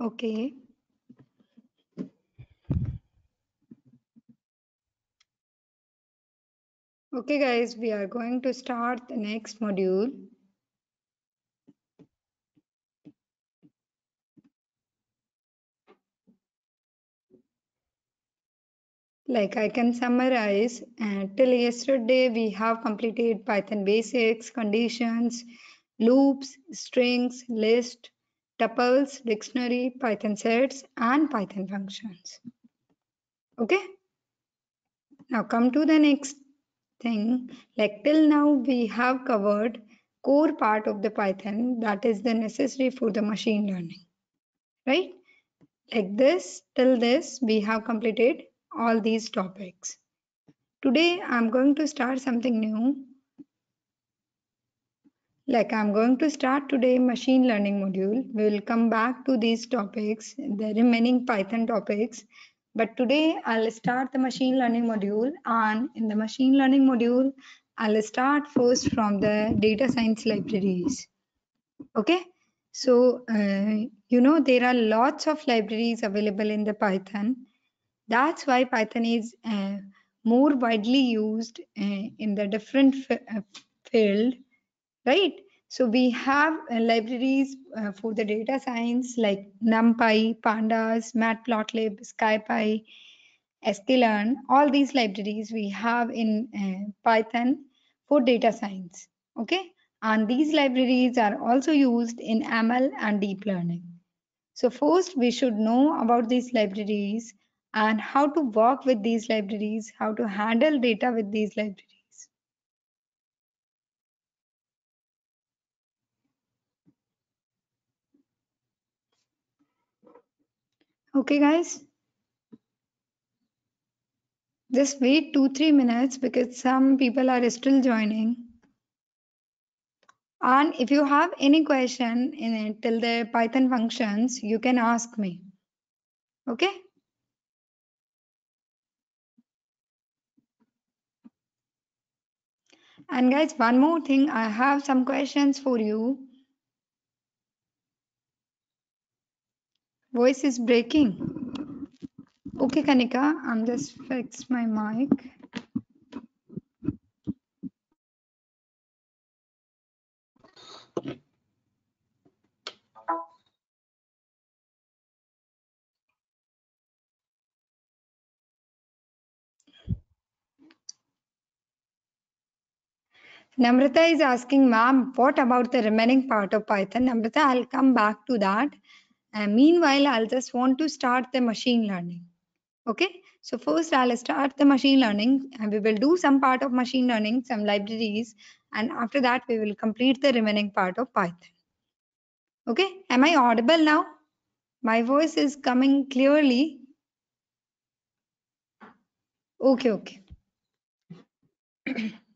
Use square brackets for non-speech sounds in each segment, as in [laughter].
Okay. Okay, guys, we are going to start the next module. Like I can summarize, uh, till yesterday we have completed Python basics, conditions, loops, strings, list, tuples, dictionary, Python sets, and Python functions. Okay. Now come to the next thing. Like till now we have covered core part of the Python that is the necessary for the machine learning. Right? Like this, till this we have completed all these topics. Today I'm going to start something new. Like I'm going to start today machine learning module. We will come back to these topics, the remaining Python topics. But today I'll start the machine learning module and in the machine learning module, I'll start first from the data science libraries. Okay. So, uh, you know, there are lots of libraries available in the Python that's why Python is uh, more widely used uh, in the different uh, field, right? So we have uh, libraries uh, for the data science like NumPy, Pandas, Matplotlib, SciPy, sklearn. All these libraries we have in uh, Python for data science. Okay, and these libraries are also used in ML and deep learning. So first we should know about these libraries and how to work with these libraries, how to handle data with these libraries. Okay, guys. Just wait two, three minutes because some people are still joining. And if you have any question in it till the Python functions, you can ask me. Okay. And guys, one more thing, I have some questions for you. Voice is breaking. Okay, Kanika, I'm just fix my mic. Namrata is asking, ma'am, what about the remaining part of Python? Namrata, I'll come back to that. Uh, meanwhile, I'll just want to start the machine learning. Okay, so first I'll start the machine learning and we will do some part of machine learning, some libraries, and after that we will complete the remaining part of Python. Okay, am I audible now? My voice is coming clearly. Okay, okay. [clears throat]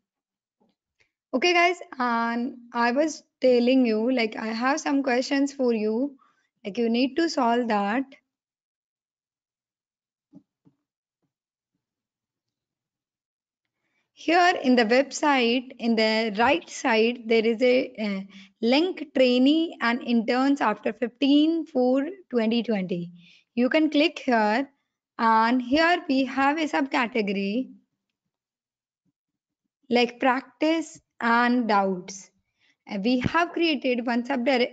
okay guys and i was telling you like i have some questions for you like you need to solve that. Here in the website in the right side there is a link trainee and interns after 15 for 2020 you can click here and here we have a subcategory like practice and doubts we have created one sub uh,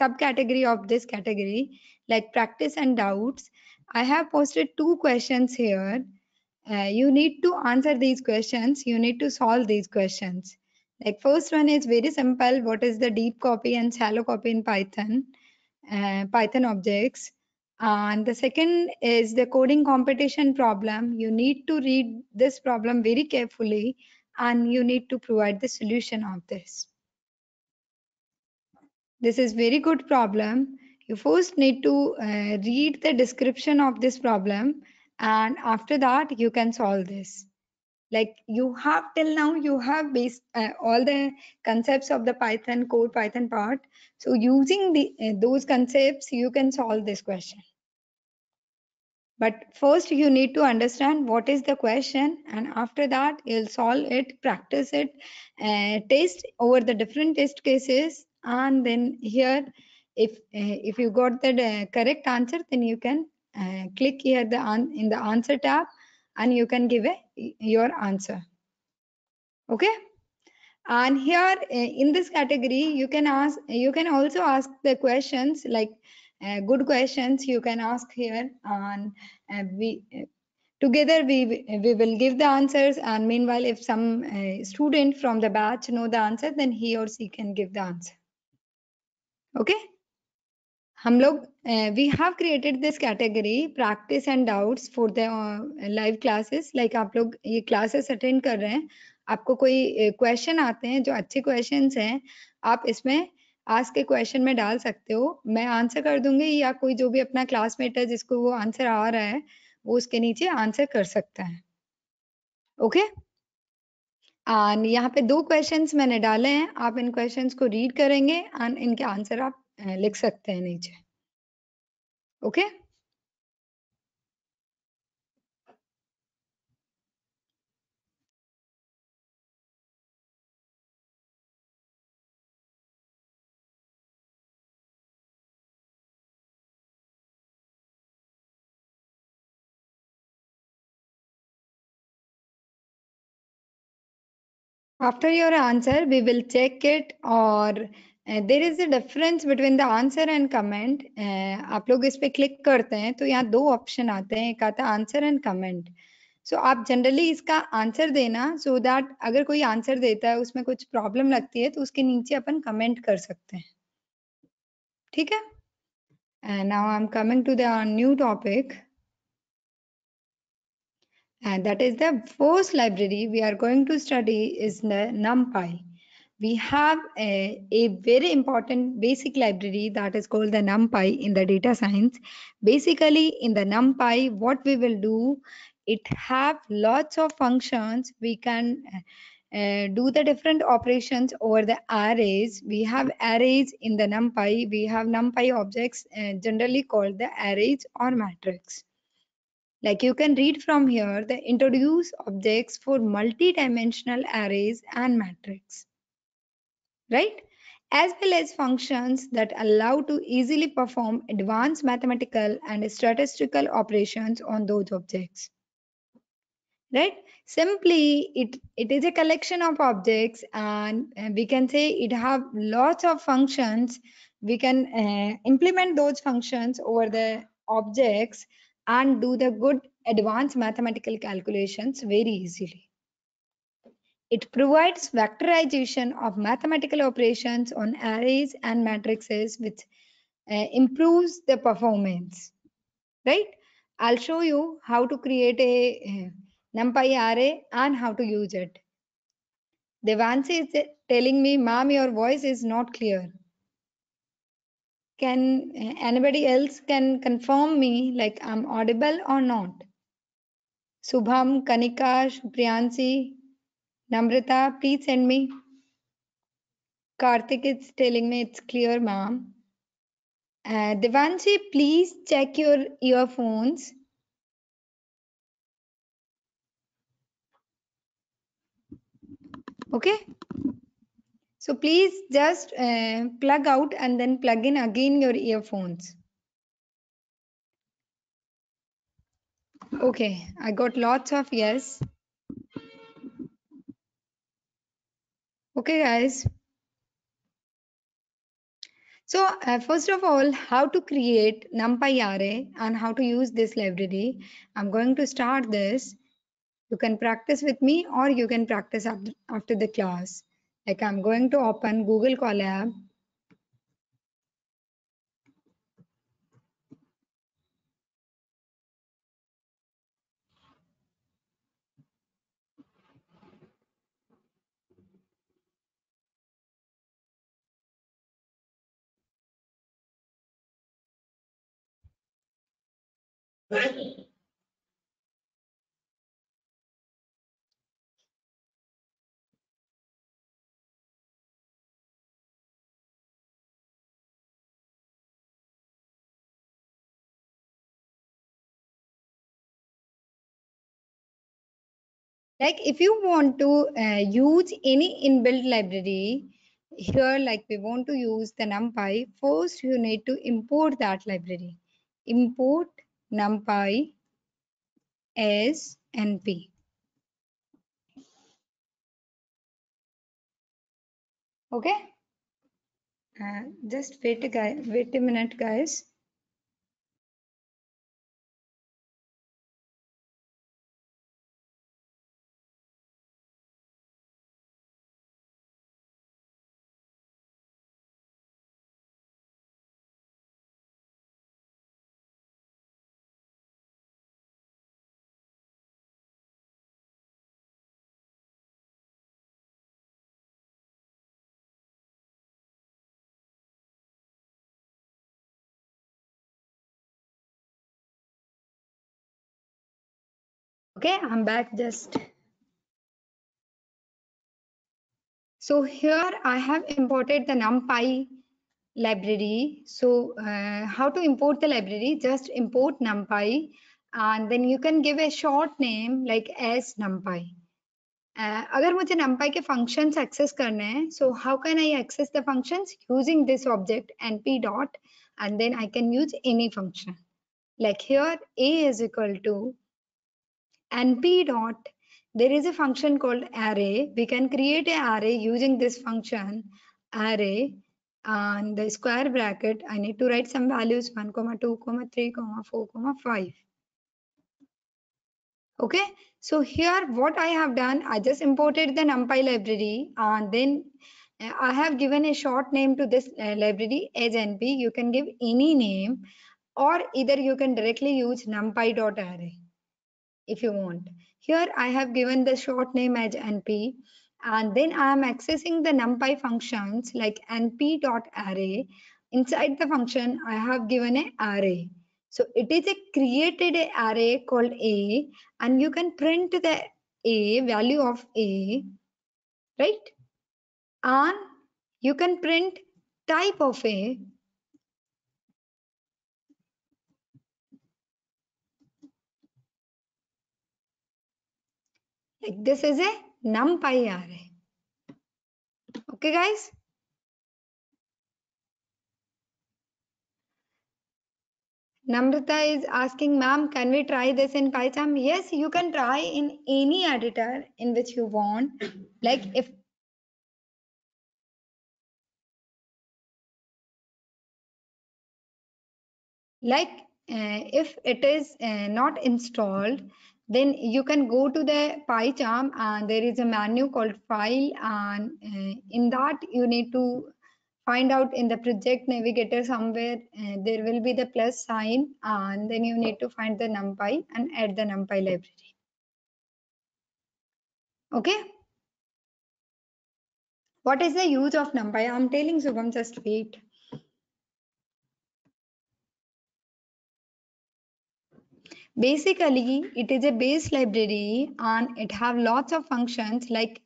subcategory of this category like practice and doubts. I have posted two questions here. Uh, you need to answer these questions. You need to solve these questions. Like first one is very simple. What is the deep copy and shallow copy in python? Uh, python objects. And the second is the coding competition problem. You need to read this problem very carefully and you need to provide the solution of this this is very good problem. You first need to uh, read the description of this problem and after that you can solve this. Like you have till now you have based uh, all the concepts of the python core python part. So using the uh, those concepts you can solve this question. But first you need to understand what is the question and after that you'll solve it practice it uh, test over the different test cases and then here if uh, if you got the uh, correct answer then you can uh, click here the in the answer tab and you can give a, your answer. Okay? And here uh, in this category you can ask you can also ask the questions like uh, good questions you can ask here and uh, we together we we will give the answers and meanwhile if some uh, student from the batch know the answer then he or she can give the answer okay? हम लोग we have created this category practice and doubts for the live classes like आप लोग ये classes attend कर रहे हैं, आपको कोई क्वेश्चन आते हैं, जो अच्छे क्वेश्चन हैं, आप इसमें आज के क्वेश्चन में डाल सकते हो। मैं आंसर कर दूँगी या कोई जो भी अपना क्लासमेट है, जिसको वो आंसर आ रहा है, वो उसके नीचे आंसर कर सकता है। ओके एंड यहाँ पे दो क्वेश्चंस मैंने डाले हैं। आप इन क्वेश्चंस को रीड करेंगे एंड इनके आंसर आप लिख सकते हैं नीचे। Okay After your answer, we will check it or uh, there is a difference between the answer and comment. Uh, आप लोग इस पे क्लिक करते हैं तो यहाँ दो ऑप्शन आते हैं। एक आता है आंसर एंड कमेंट सो आप जनरली इसका आंसर देना सो so दैट अगर कोई आंसर देता है उसमें कुछ प्रॉब्लम लगती है तो उसके नीचे अपन कमेंट कर सकते हैं। ठीक है? And now I am coming to the new topic and that is the first library we are going to study is the numpy. We have a, a very important basic library that is called the numpy in the data science. Basically in the numpy what we will do it have lots of functions. We can uh, do the different operations over the arrays. We have arrays in the numpy. We have numpy objects uh, generally called the arrays or matrix like you can read from here they introduce objects for multi-dimensional arrays and matrix. Right? As well as functions that allow to easily perform advanced mathematical and statistical operations on those objects. Right? Simply, it, it is a collection of objects and we can say it have lots of functions. We can uh, implement those functions over the objects and do the good advanced mathematical calculations very easily. It provides vectorization of mathematical operations on arrays and matrices which uh, improves the performance. Right? I'll show you how to create a NumPy array and how to use it. Devansi is telling me, ma'am, your voice is not clear can anybody else can confirm me like i'm audible or not? Subham kanika priyansi Namrata please send me. Karthik is telling me it's clear ma'am. Uh, devanshi please check your earphones. Okay so please just uh, plug out and then plug in again your earphones. Okay, I got lots of yes. Okay, guys. So uh, first of all, how to create NumPy array and how to use this library. I'm going to start this. You can practice with me or you can practice after, after the class. Like I'm going to open Google Colab. Like if you want to uh, use any inbuilt library here like we want to use the numpy first you need to import that library. Import numpy as np okay? Uh, just wait a guy wait a minute guys okay i'm back just so here i have imported the numpy library so uh, how to import the library just import numpy and then you can give a short name like as numpy uh, अगर मुझे numpy के functions access करने हैं so how can I access the functions using this object np dot and then I can use any function like here a is equal to np dot there is a function called array. We can create an array using this function array and the square bracket. I need to write some values 1 comma 2 comma 3 comma 4 comma 5 okay? So here what i have done i just imported the numpy library and then uh, i have given a short name to this uh, library as np you can give any name or either you can directly use numpy.array if you want. Here I have given the short name as np and then I am accessing the numpy functions like np.array. Inside the function I have given a array. So it is a created array called a and you can print the a value of a right and you can print type of a like this is a numpy array okay guys Namrata is asking, ma'am, can we try this in PyCharm? Yes, you can try in any editor in which you want. Like if like uh, if it is uh, not installed, then you can go to the PyCharm and there is a menu called file and uh, in that you need to find out in the project navigator somewhere uh, there will be the plus sign and then you need to find the numpy and add the numpy library. Okay? What is the use of numpy? I'm telling Subham just wait basically it is a base library and it have lots of functions like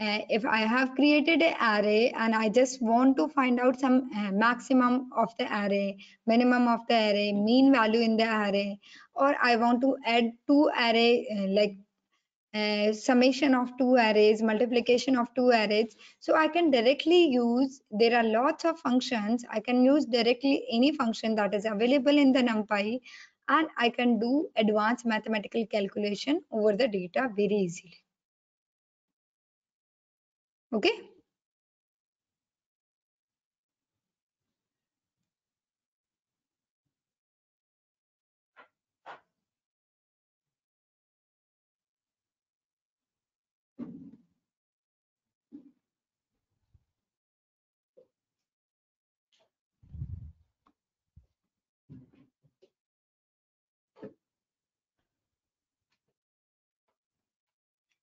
uh, if I have created an array and I just want to find out some uh, maximum of the array, minimum of the array, mean value in the array, or I want to add two array uh, like uh, summation of two arrays, multiplication of two arrays. So I can directly use, there are lots of functions. I can use directly any function that is available in the NumPy and I can do advanced mathematical calculation over the data very easily. Okay.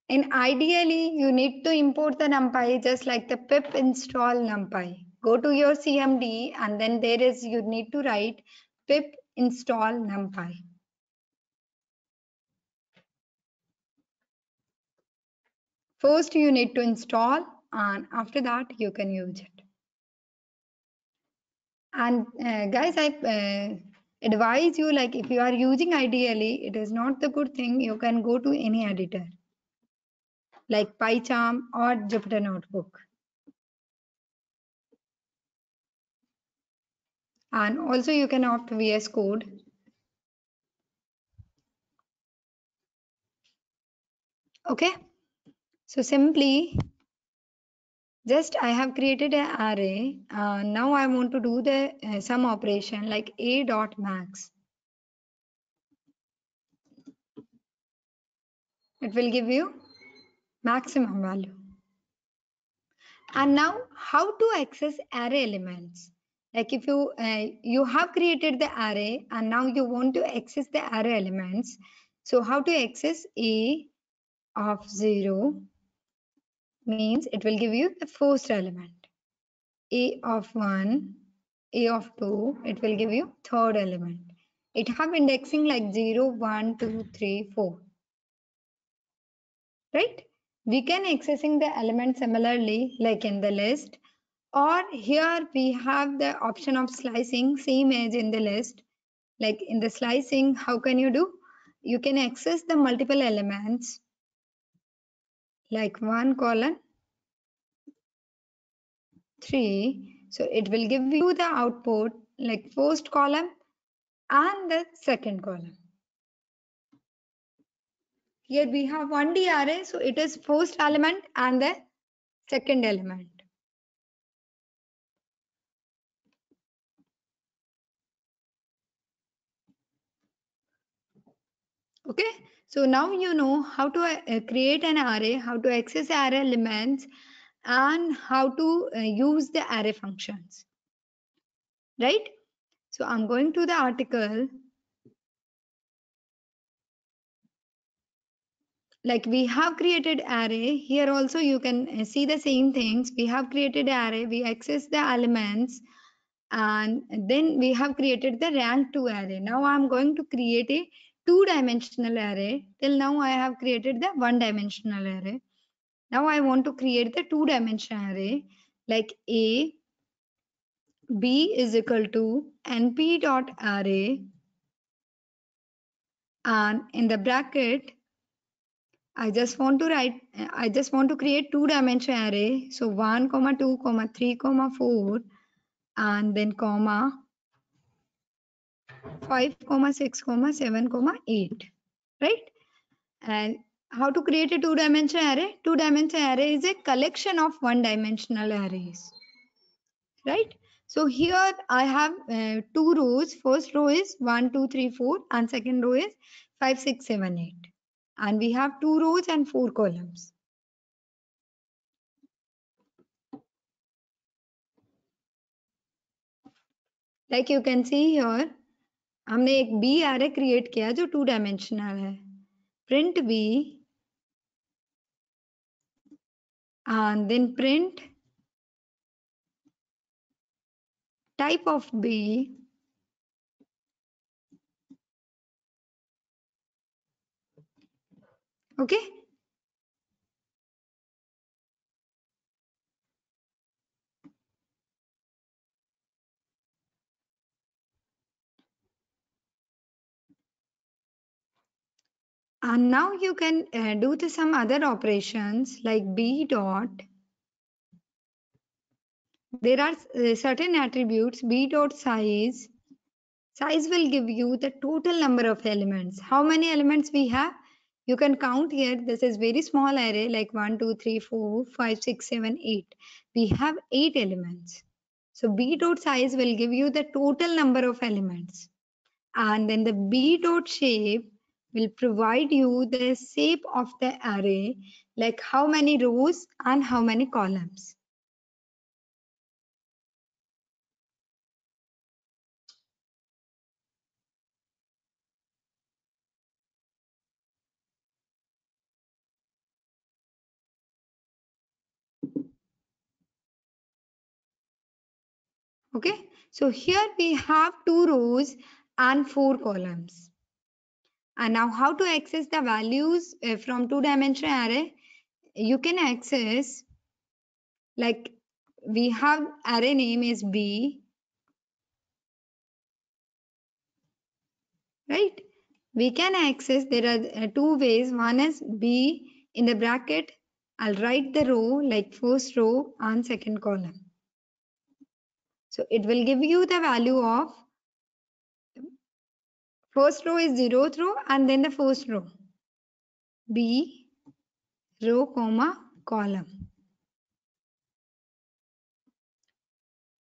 And ideally, you need to import the NumPy just like the pip install NumPy. Go to your CMD and then there is, you need to write pip install NumPy. First, you need to install and after that, you can use it. And uh, guys, I uh, advise you like if you are using IDLE, it is not the good thing. You can go to any editor like PyCharm or Jupyter Notebook. and also you can opt VS Code. Okay, so simply just I have created an array. Uh, now I want to do the uh, sum operation like a dot max. It will give you maximum value. And now how to access array elements? Like if you uh, you have created the array and now you want to access the array elements. So how to access a of 0 means it will give you the first element. a of 1, a of 2, it will give you third element. It have indexing like 0, 1, 2, 3, 4. Right? We can accessing the element similarly like in the list or here we have the option of slicing same as in the list. Like in the slicing, how can you do? You can access the multiple elements like one colon 3 so it will give you the output like first column and the second column here we have 1d array so it is first element and the second element okay so now you know how to uh, create an array, how to access array elements, and how to uh, use the array functions. Right? So I'm going to the article. Like we have created array. Here also you can uh, see the same things. We have created array. We access the elements and then we have created the rank 2 array. Now I'm going to create a two dimensional array. Till now I have created the one dimensional array. Now I want to create the two dimensional array like A, B is equal to np dot array and in the bracket I just want to write I just want to create two dimensional array. So 1 comma 2 comma 3 comma 4 and then comma 5 comma 6 comma 7 comma 8 right? And how to create a two dimensional array? Two dimensional array is a collection of one dimensional arrays right? So here i have uh, two rows. First row is 1 2 3 4 and second row is 5 6 7 8 and we have two rows and four columns like you can see here हमने एक B array create किया जो two dimensional है print B and then print type of B okay And now you can uh, do the, some other operations like b dot. There are uh, certain attributes b dot size. Size will give you the total number of elements. How many elements we have? You can count here. This is very small array like 1, 2, 3, 4, 5, 6, 7, 8. We have 8 elements. So b dot size will give you the total number of elements. And then the b dot shape will provide you the shape of the array, like how many rows and how many columns. Okay, so here we have two rows and four columns. And now how to access the values uh, from two dimensional array? You can access like we have array name is B, right? We can access, there are uh, two ways. One is B in the bracket. I'll write the row like first row and second column. So it will give you the value of first row is zeroth row and then the first row. B row comma column.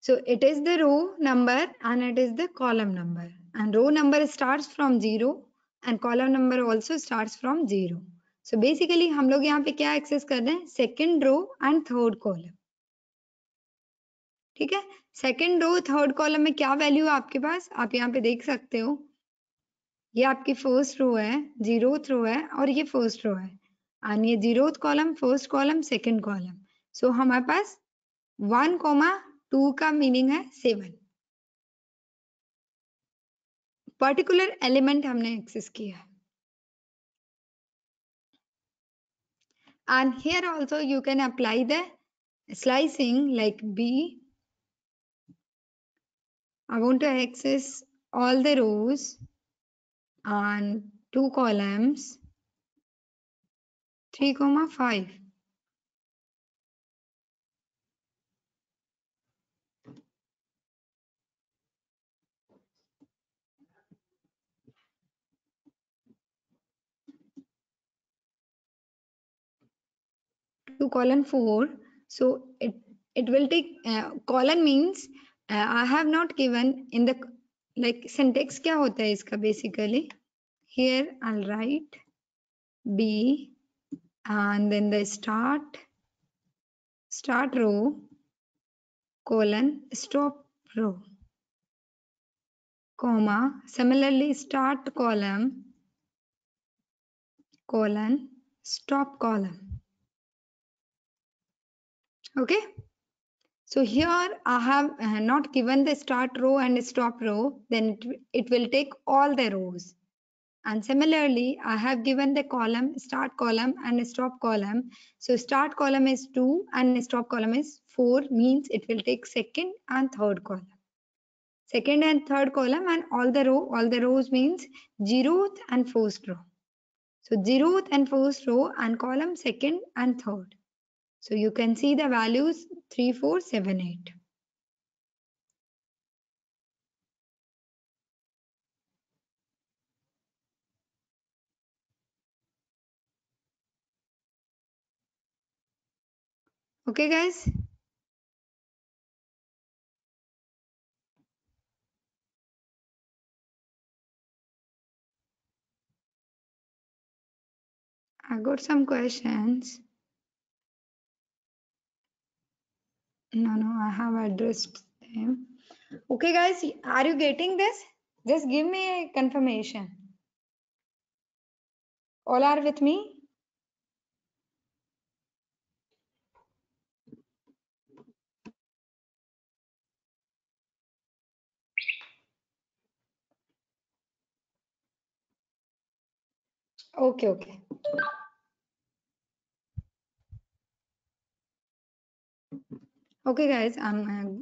So it is the row number and it is the column number and row number starts from 0 and column number also starts from 0. So basically हम लोग यहाँ पे क्या access कर रहे हैं second row and third column. ठीक है? सेकेंड रो थर्ड कॉलम में क्या वैल्यू है आपके पास? आप यहाँ पे देख सकते हो। ये आपकी फ़र्स्ट रो है जीरोथ रो है और ये फ़र्स्ट रो है। एंड ये zeroth column first column second column so हमारे पास वन कोमा टू का मीनिंग है सेवन पर्टिकुलर एलिमेंट हमने एक्सेस किया and here also you can apply the slicing like b i want to access all the rows and two columns. 3 comma 5 to column 4 so it it will take uh, column means Uh, i have not given in the like syntax hai iska basically? Here i'll write b and then the start start row colon stop row comma similarly start column colon stop column. Okay so here i have uh, not given the start row and stop row then it, it will take all the rows. And similarly i have given the column start column and stop column. So start column is 2 and stop column is 4 means it will take second and third column. Second and third column and all the row all the rows means zeroth and first row. So zeroth and first row and column second and third so you can see the values 3, 4, 7, 8. Okay guys. I got some questions. No, no, I have addressed them. Okay, guys, are you getting this? Just give me a confirmation. All are with me? Okay, okay. Okay, guys, I'm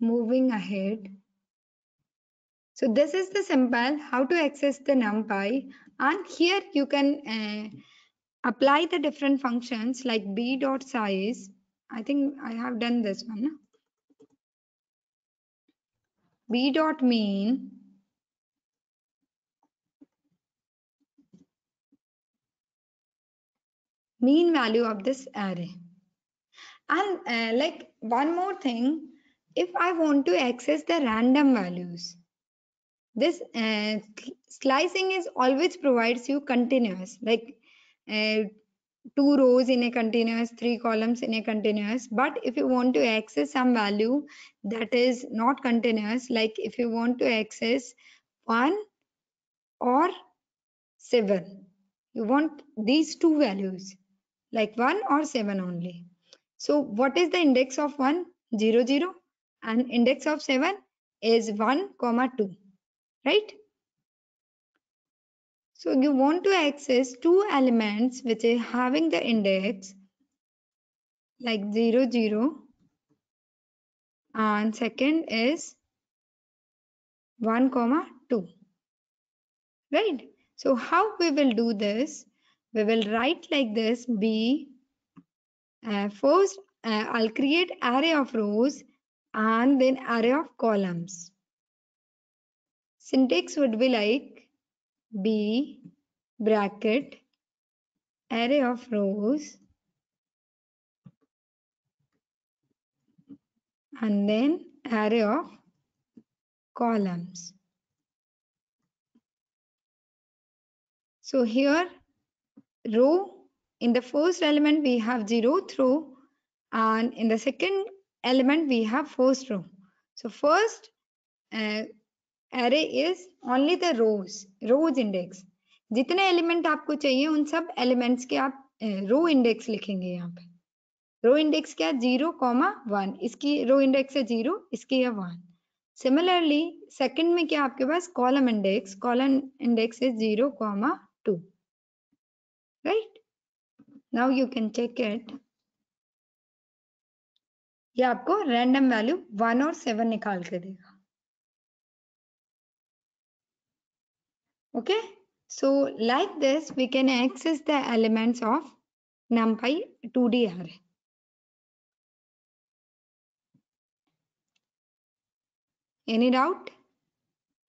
moving ahead. So this is the simple how to access the NumPy and here you can uh, apply the different functions like b dot size. I think I have done this one. b dot mean mean value of this array and uh, like one more thing. If i want to access the random values this uh, slicing is always provides you continuous. Like uh, two rows in a continuous three columns in a continuous. But if you want to access some value that is not continuous like if you want to access one or seven you want these two values like one or seven only so what is the index of 1? 0, 0 and index of 7 is 1 comma 2, right? So you want to access two elements which are having the index like 0, 0 and second is 1 comma 2, right? So how we will do this? We will write like this B uh, first, uh, I'll create array of rows and then array of columns syntax would be like b bracket array of rows and then array of columns. So here row in the first element we have zeroth row and in the second element we have first row. So first uh, array is only the rows, rows index. जितने element आपको चाहिए उन सब elements के आप row index लिखेंगे यहाँ पे। रो इंडेक्स क्या? ज़ीरो कॉमा वन इसकी रो इंडेक्स है ज़ीरो इसकी है वन सिमिलरली सेकंड में क्या आपके पास? Column index column index is zero comma two right now you can check it ये आपको रैंडम वैल्यू वन और सेवन निकाल के देगा okay so like this we can access the elements of numpy 2d array Any doubt?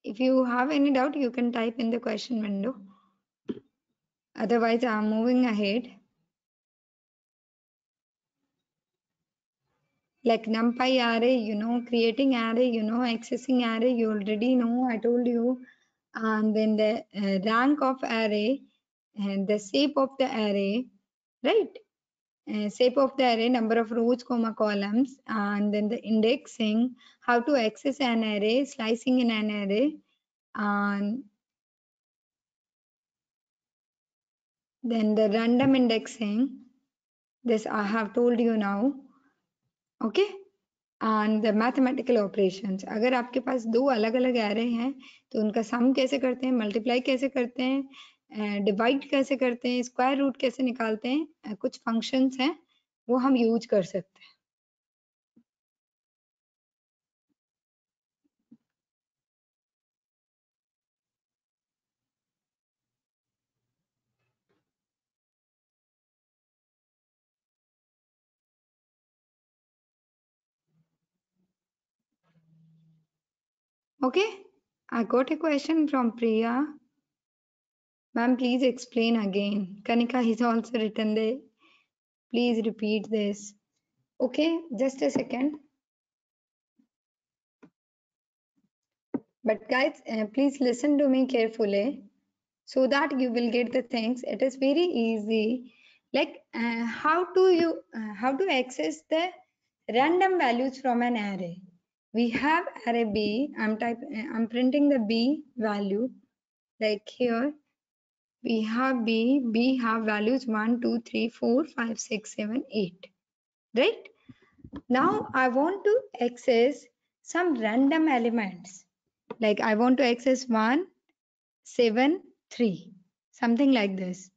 If you have any doubt, you can type in the question window. Otherwise, I'm moving ahead. Like NumPy array, you know, creating array, you know, accessing array, you already know, I told you. And then the uh, rank of array and the shape of the array, right? uh, shape of the array, number of rows, comma columns, and then the indexing, how to access an array, slicing in an array, and then the random indexing. This I have told you now. Okay. And the mathematical operation अगर आपके पास दो अलग अलग array हैं तो उनका सम कैसे करते हैं मल्टीप्लाई कैसे करते हैं डिवाइड कैसे करते हैं स्क्वायर रूट कैसे निकालते हैं कुछ फ़ंक्शंस हैं, वो हम यूज़ कर सकते हैं Okay, I got a question from Priya. Ma'am, please explain again. Kanika has also written there. Please repeat this. Okay, just a second. But guys, uh, please listen to me carefully so that you will get the things. It is very easy. Like uh, how to you uh, how to access the random values from an array we have array b. I'm type i'm printing the b value like here. We have b b have values 1 2 3 4 5 6 7 8 right? Now i want to access some random elements. Like i want to access 1 7 3 something like this.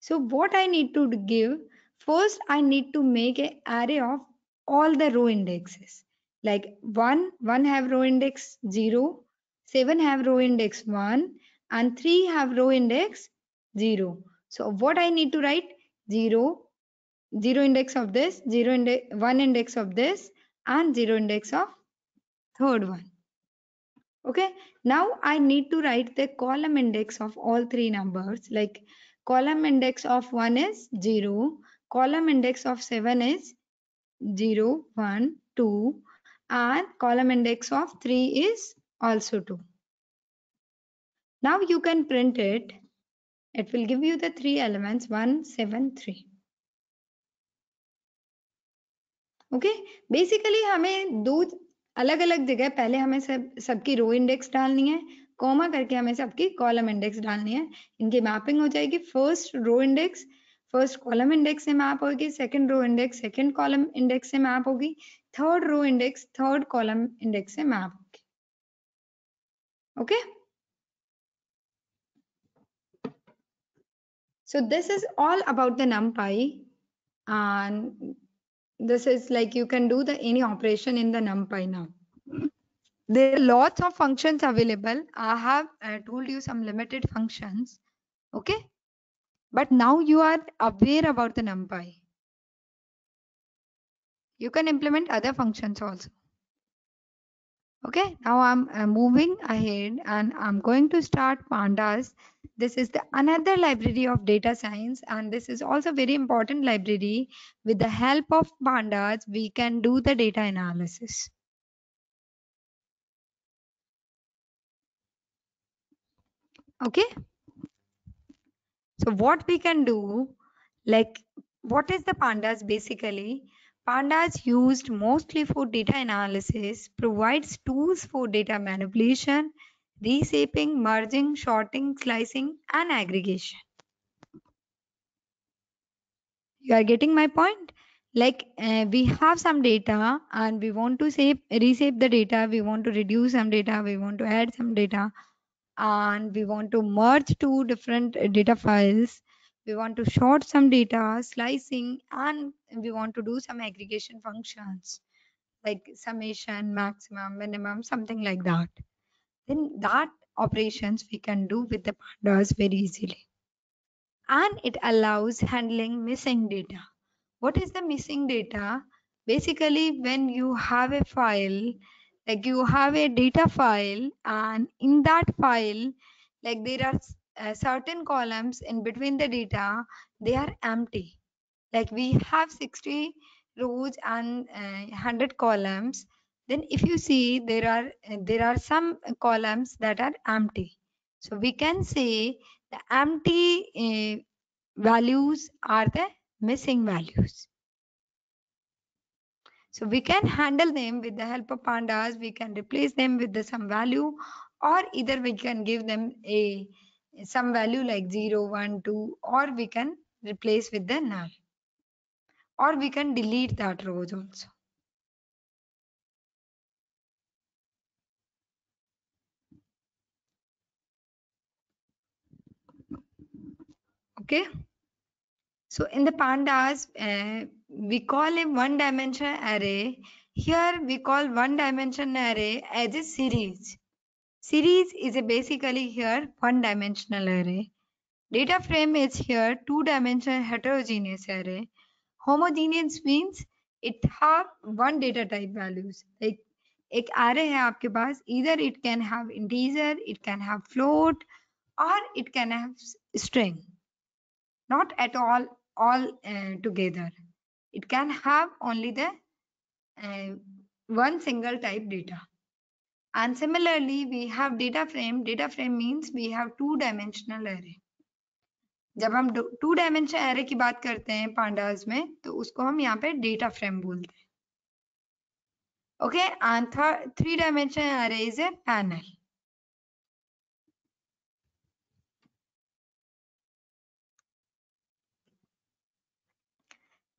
So what i need to give first i need to make an array of all the row indexes like 1 1 have row index 0 7 have row index 1 and 3 have row index 0 so what i need to write? 0 0 index of this 0 index 1 index of this and 0 index of third one. Okay? Now i need to write the column index of all three numbers. Like column index of 1 is 0 column index of 7 is 0 1 2 and column index of 3 is also 2. Now you can print it. It will give you the three elements 1, 7, 3. Okay okay? Basically हमें दो अलग अलग जगह पहले हमें सब सबकी row index डालनी है कॉमा करके हमें सबकी कॉलम इंडेक्स डालनी है इनकी मैपिंग हो जाएगी first row index first column index से मैप होगी second row index second column index से मैप होगी third row index third column index से मैप होगी okay so this is all about the numpy and this is like you can do the any operation in the numpy now there are lots of functions available i have uh, told you some limited functions okay but now you are aware about the numpy you can implement other functions also Okay, now I'm uh, moving ahead and I'm going to start pandas. This is the another library of data science and this is also very important library. With the help of pandas, we can do the data analysis. Okay. So what we can do, like what is the pandas basically? Pandas used mostly for data analysis provides tools for data manipulation, reshaping, merging, sorting, slicing, and aggregation. You are getting my point? Like uh, we have some data and we want to shape, reshape the data. We want to reduce some data. We want to add some data and we want to merge two different data files we want to sort some data slicing and we want to do some aggregation functions like summation maximum minimum something like that. Then that operations we can do with the pandas very easily. And it allows handling missing data. What is the missing data? Basically when you have a file like you have a data file and in that file like there are uh, certain columns in between the data they are empty. Like we have 60 rows and uh, 100 columns. Then if you see there are uh, there are some columns that are empty. So we can say the empty uh, values are the missing values. So we can handle them with the help of pandas. We can replace them with the some value or either we can give them a some value like 0, 1, 2 or we can replace with the null or we can delete that rows also. Okay. So in the pandas, uh, we call a one dimensional array. Here we call one dimensional array as a series. Series is a basically here one dimensional array. Data frame is here two dimensional heterogeneous array. Homogeneous means it have one data type values. Like एक array है आपके पास either it can have integer, it can have float or it can have string. Not at all all uh, together. It can have only the uh, one single type data. And similarly, we have data frame. Data frame means we have two dimensional array. जब हम to dimension array की बात करते हैं pandas में तो उसको हम यहाँ पे डेटा फ्रेम बोलते हैं okay three dimension array is a panel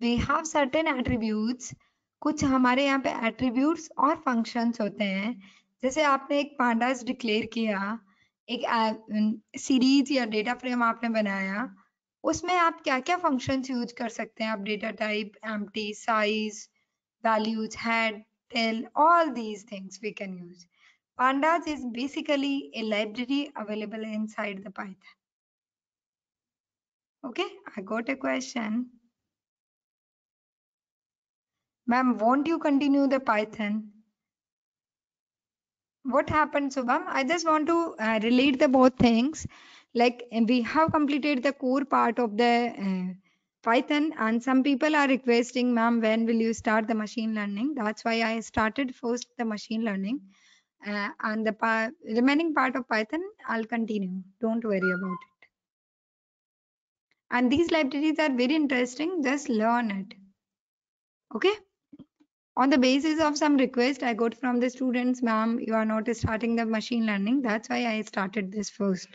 we have certain attributes कुछ हमारे यहाँ पे attributes और functions होते हैं जैसे आपने एक pandas declare किया एक सीरीज़ या डेटा फ्रेम आपने बनाया उसमें आप क्या क्या फ़ंक्शंस यूज़ कर सकते हैं आप data type empty size values head tail all these things we can use pandas is basically a library available inside the python okay i got a question Ma'am, won't you continue the Python? What happened, Subham? I just want to uh, relate the both things. Like we have completed the core part of the uh, Python and some people are requesting, ma'am, when will you start the machine learning? That's why I started first the machine learning. Uh, and the pa remaining part of Python, I'll continue. Don't worry about it. And these libraries are very interesting. Just learn it. Okay on the basis of some request I got from the students, ma'am, you are not starting the machine learning. That's why I started this first.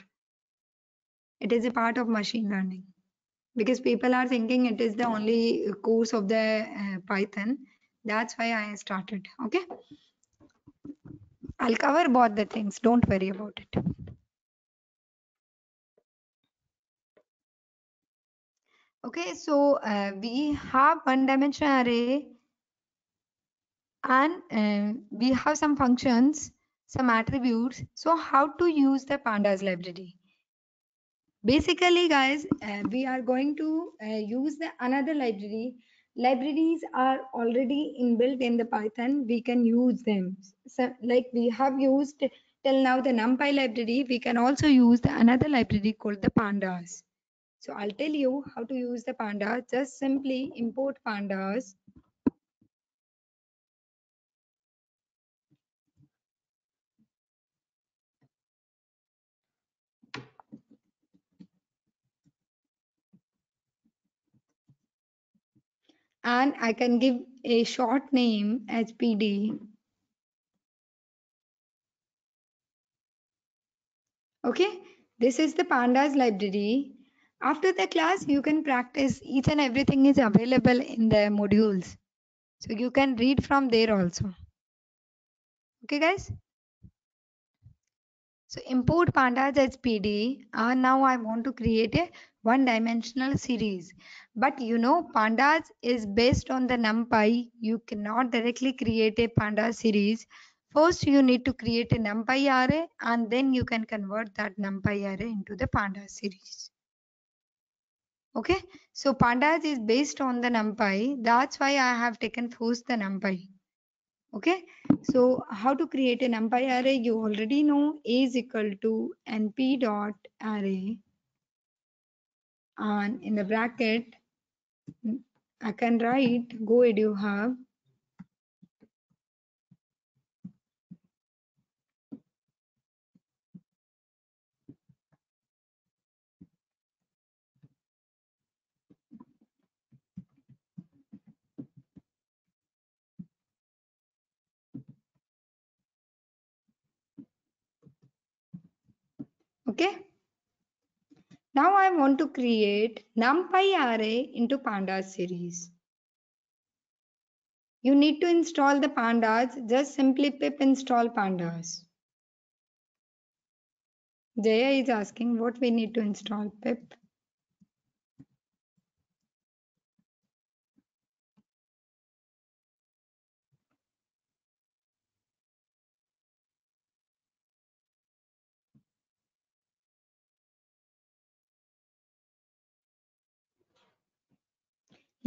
It is a part of machine learning because people are thinking it is the only course of the uh, Python. That's why I started. Okay. I'll cover both the things. Don't worry about it. Okay, so uh, we have one dimension array and uh, we have some functions some attributes so how to use the pandas library basically guys uh, we are going to uh, use the another library libraries are already inbuilt in the Python. We can use them. So like we have used till now the NumPy library, we can also use the another library called the pandas. So I'll tell you how to use the panda. Just simply import pandas. And I can give a short name as PD. Okay, this is the pandas library. After the class, you can practice each and everything is available in the modules. So you can read from there also. Okay, guys. So import pandas as PD. And now I want to create a one dimensional series. But you know, pandas is based on the NumPy. You cannot directly create a panda series. First, you need to create a NumPy array and then you can convert that NumPy array into the panda series. Okay, so pandas is based on the NumPy. That's why I have taken first the NumPy. Okay, so how to create a NumPy array? You already know A is equal to NP dot array. And in the bracket, I can write go eduhub okay now i want to create numpy array into pandas series. You need to install the pandas. Just simply pip install pandas. Jaya is asking what we need to install pip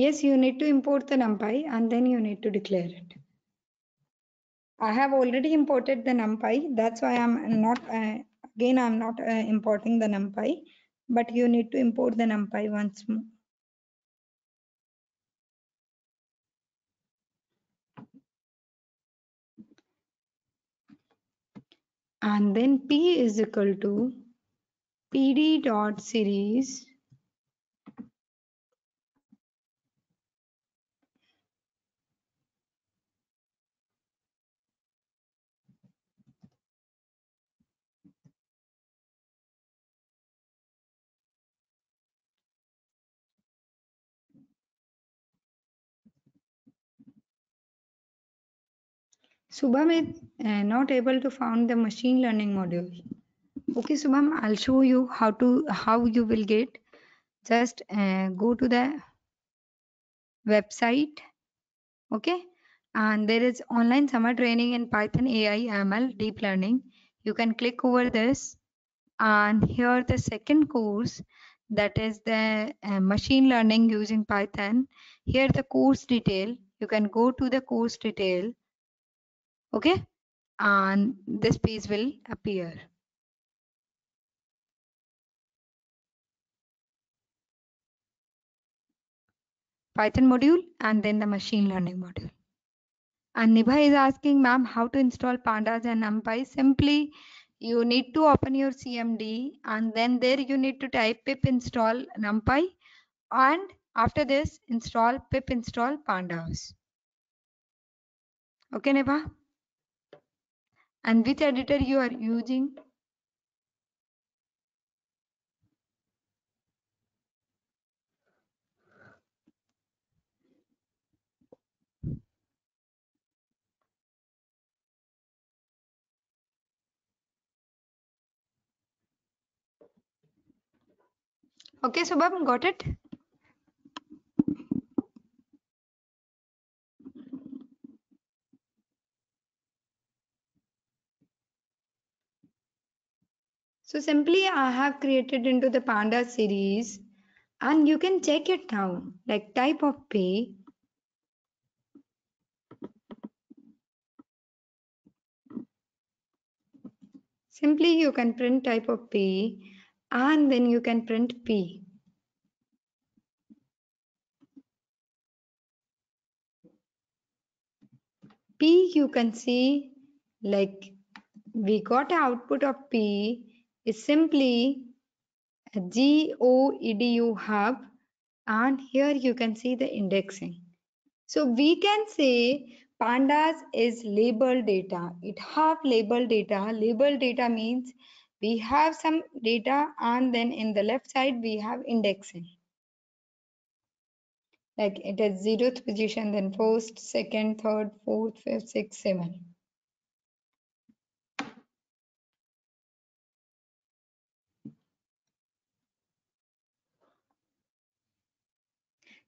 Yes, you need to import the NumPy and then you need to declare it. I have already imported the NumPy. That's why I'm not, uh, again, I'm not uh, importing the NumPy, but you need to import the NumPy once more. And then P is equal to pd dot series Subham is uh, not able to found the machine learning module. Okay, Subham, I'll show you how to how you will get. Just uh, go to the website. Okay, and there is online summer training in Python AI ML deep learning. You can click over this, and here the second course that is the uh, machine learning using Python. Here the course detail. You can go to the course detail okay? And this page will appear. Python module and then the machine learning module. And nibha is asking ma'am how to install pandas and numpy? Simply you need to open your cmd and then there you need to type pip install numpy and after this install pip install pandas. Okay nibha and which editor you are using? Okay subham got it So simply I have created into the Panda series and you can check it now like type of pay. Simply you can print type of p and then you can print p. P you can see like we got output of p is simply a hub and here you can see the indexing. So we can say pandas is labeled data. It have labeled data. Labeled data means we have some data and then in the left side we have indexing. Like it is zeroth position, then first, second, third, fourth, fifth, sixth, seventh.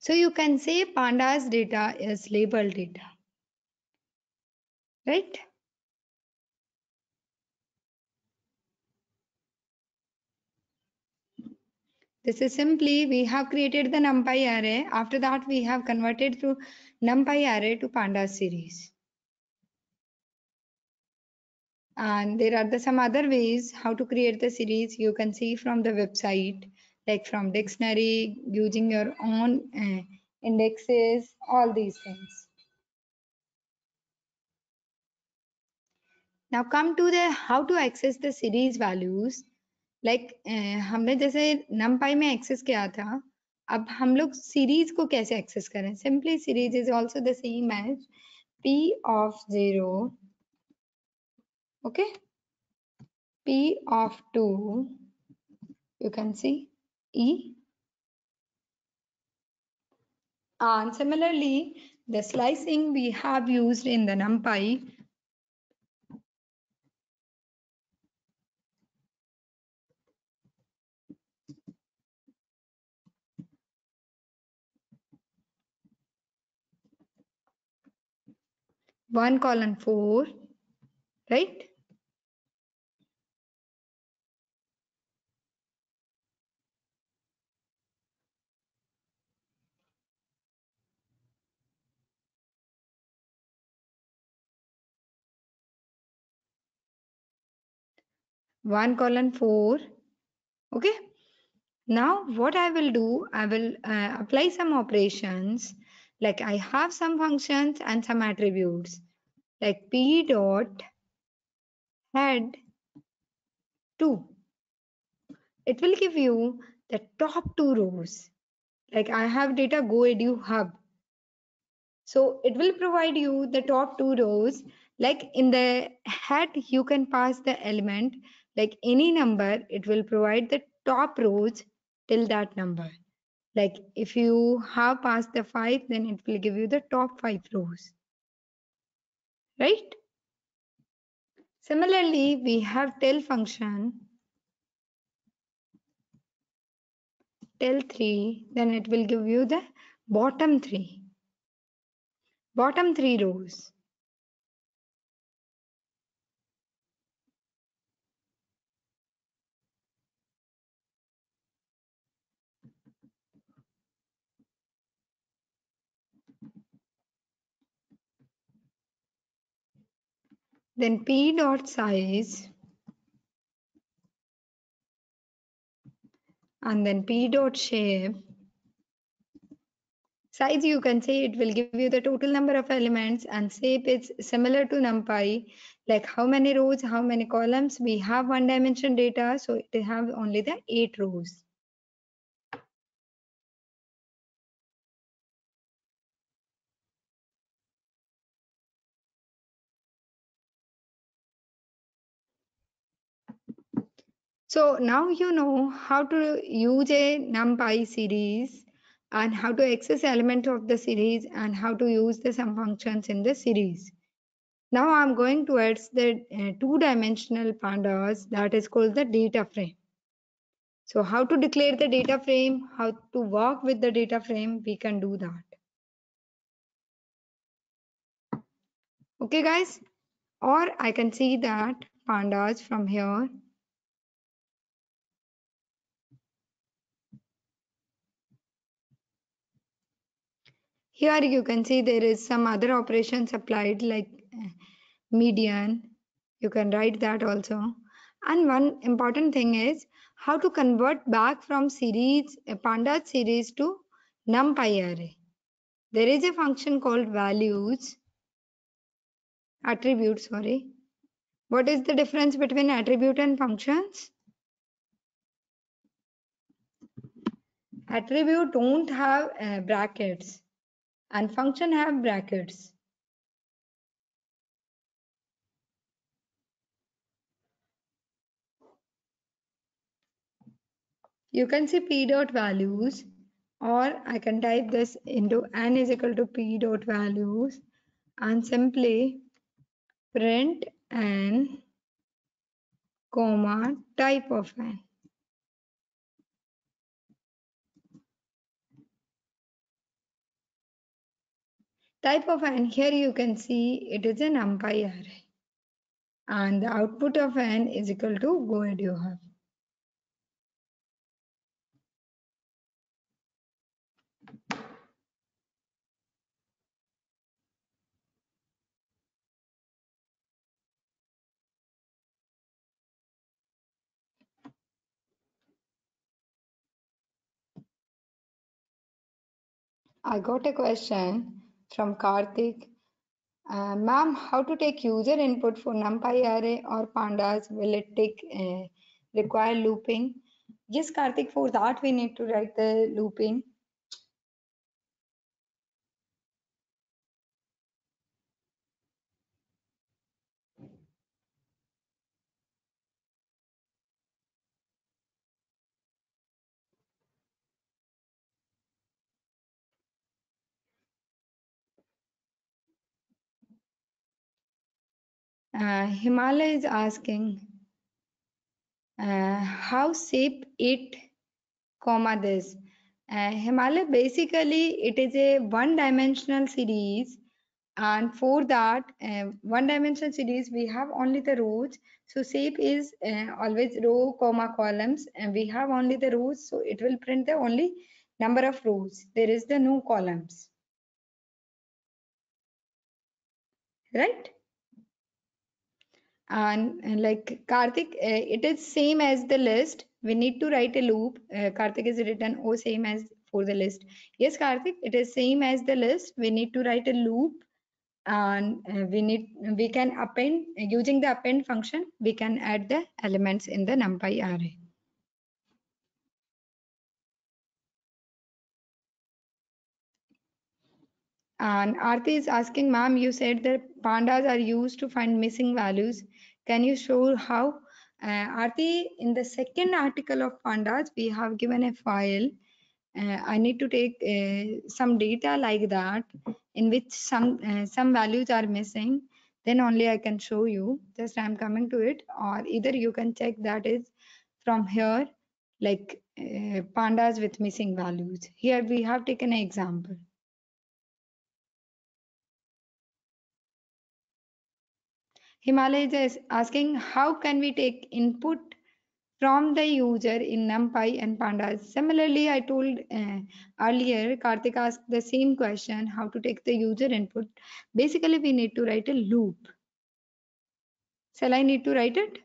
So you can say pandas data is labeled data, right? This is simply we have created the numpy array. After that, we have converted to numpy array to pandas series. And there are the some other ways how to create the series you can see from the website like from dictionary using your own uh, indexes all these things now come to the how to access the series values like uh, हमने जैसे numpy में access किया था अब हम लोग series को कैसे access करें simply series is also the same as p of 0 okay p of 2 you can see E. And similarly, the slicing we have used in the NumPy one colon four, right? One colon 4 okay. Now what i will do i will uh, apply some operations. Like i have some functions and some attributes. Like p dot head 2 it will give you the top two rows. Like i have data go edu hub. So it will provide you the top two rows. Like in the head you can pass the element like any number it will provide the top rows till that number. Like if you have passed the 5 then it will give you the top 5 rows. Right? Similarly we have tail function tail 3 then it will give you the bottom 3 bottom 3 rows Then p dot size and then p dot shape. Size you can say it will give you the total number of elements and shape is similar to NumPy like how many rows, how many columns. We have one dimension data so it have only the eight rows. So now you know how to use a NumPy series and how to access element of the series and how to use the some functions in the series. Now I'm going towards the uh, two-dimensional pandas that is called the data frame. So how to declare the data frame, how to work with the data frame, we can do that. Okay guys, or I can see that pandas from here Here you can see there is some other operations applied like uh, median. You can write that also. And one important thing is how to convert back from series, a pandas series to numpy array. There is a function called values, attribute, sorry. What is the difference between attribute and functions? Attribute don't have uh, brackets and function have brackets. You can see p dot values or I can type this into n is equal to p dot values and simply print n comma type of n. Type of n here you can see it is an numpy array and the output of n is equal to go ahead you have. I got a question from Karthik. Uh, Ma'am, how to take user input for NumPy array or pandas? Will it take uh, require looping? Yes, Karthik, for that we need to write the looping. Uh, Himalaya is asking uh, how shape it comma this. Uh, Himalaya basically it is a one dimensional series and for that uh, one dimensional series we have only the rows. So shape is uh, always row comma columns. And we have only the rows so it will print the only number of rows. There is the no columns. Right and, like Karthik, uh, it is same as the list. We need to write a loop. Uh, Karthik is written oh same as for the list. Yes, Karthik, it is same as the list. We need to write a loop and uh, we need we can append using the append function we can add the elements in the numpy array and Arti is asking ma'am you said that pandas are used to find missing values can you show how? Uh, Arti, in the second article of pandas, we have given a file. Uh, I need to take uh, some data like that in which some uh, some values are missing. Then only I can show you. Just I'm coming to it, or either you can check that is from here, like uh, pandas with missing values. Here we have taken an example. Himalaya is asking how can we take input from the user in NumPy and Pandas. Similarly, I told uh, earlier, Karthik asked the same question, how to take the user input. Basically, we need to write a loop. Shall I need to write it?